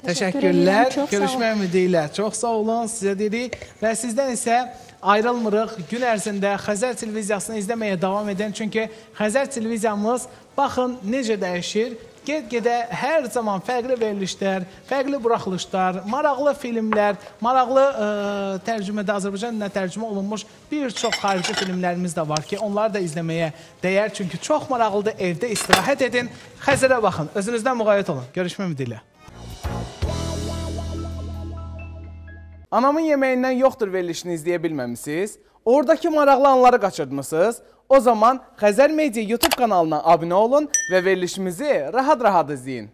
Təşəkkür Təşəkkürlər. Görüşmək ümidi ilə. Çox sağ olun. Sizə deyirik və sizdən isə ayrılmırıq. Gün ərzində Xəzər televiziyasını izləməyə davam edin. Çünki Xəzər televiziyamız baxın necə dəyişir. Get-gedə hər zaman fərqli verilişlər, fərqli buraxılışlar, maraqlı filmlər, maraqlı ə, tərcümədə Azərbaycan dilinə tərcümə olunmuş bir çox xarici filmlərimiz də var ki, onları da izləməyə dəyər. Çünki çox maraqlıdır. Evdə istirahət edin, Xəzərə baxın. Özünüzdən müğayət olun. Görüşmək ümidi ilə. Anamın yeməyindən yoxdur verilişini izləyə bilməmisiniz? Oradakı maraqlı anları qaçırtmısınız? O zaman Xəzər Media YouTube kanalına abunə olun və verilişimizi rahat-rahat izləyin.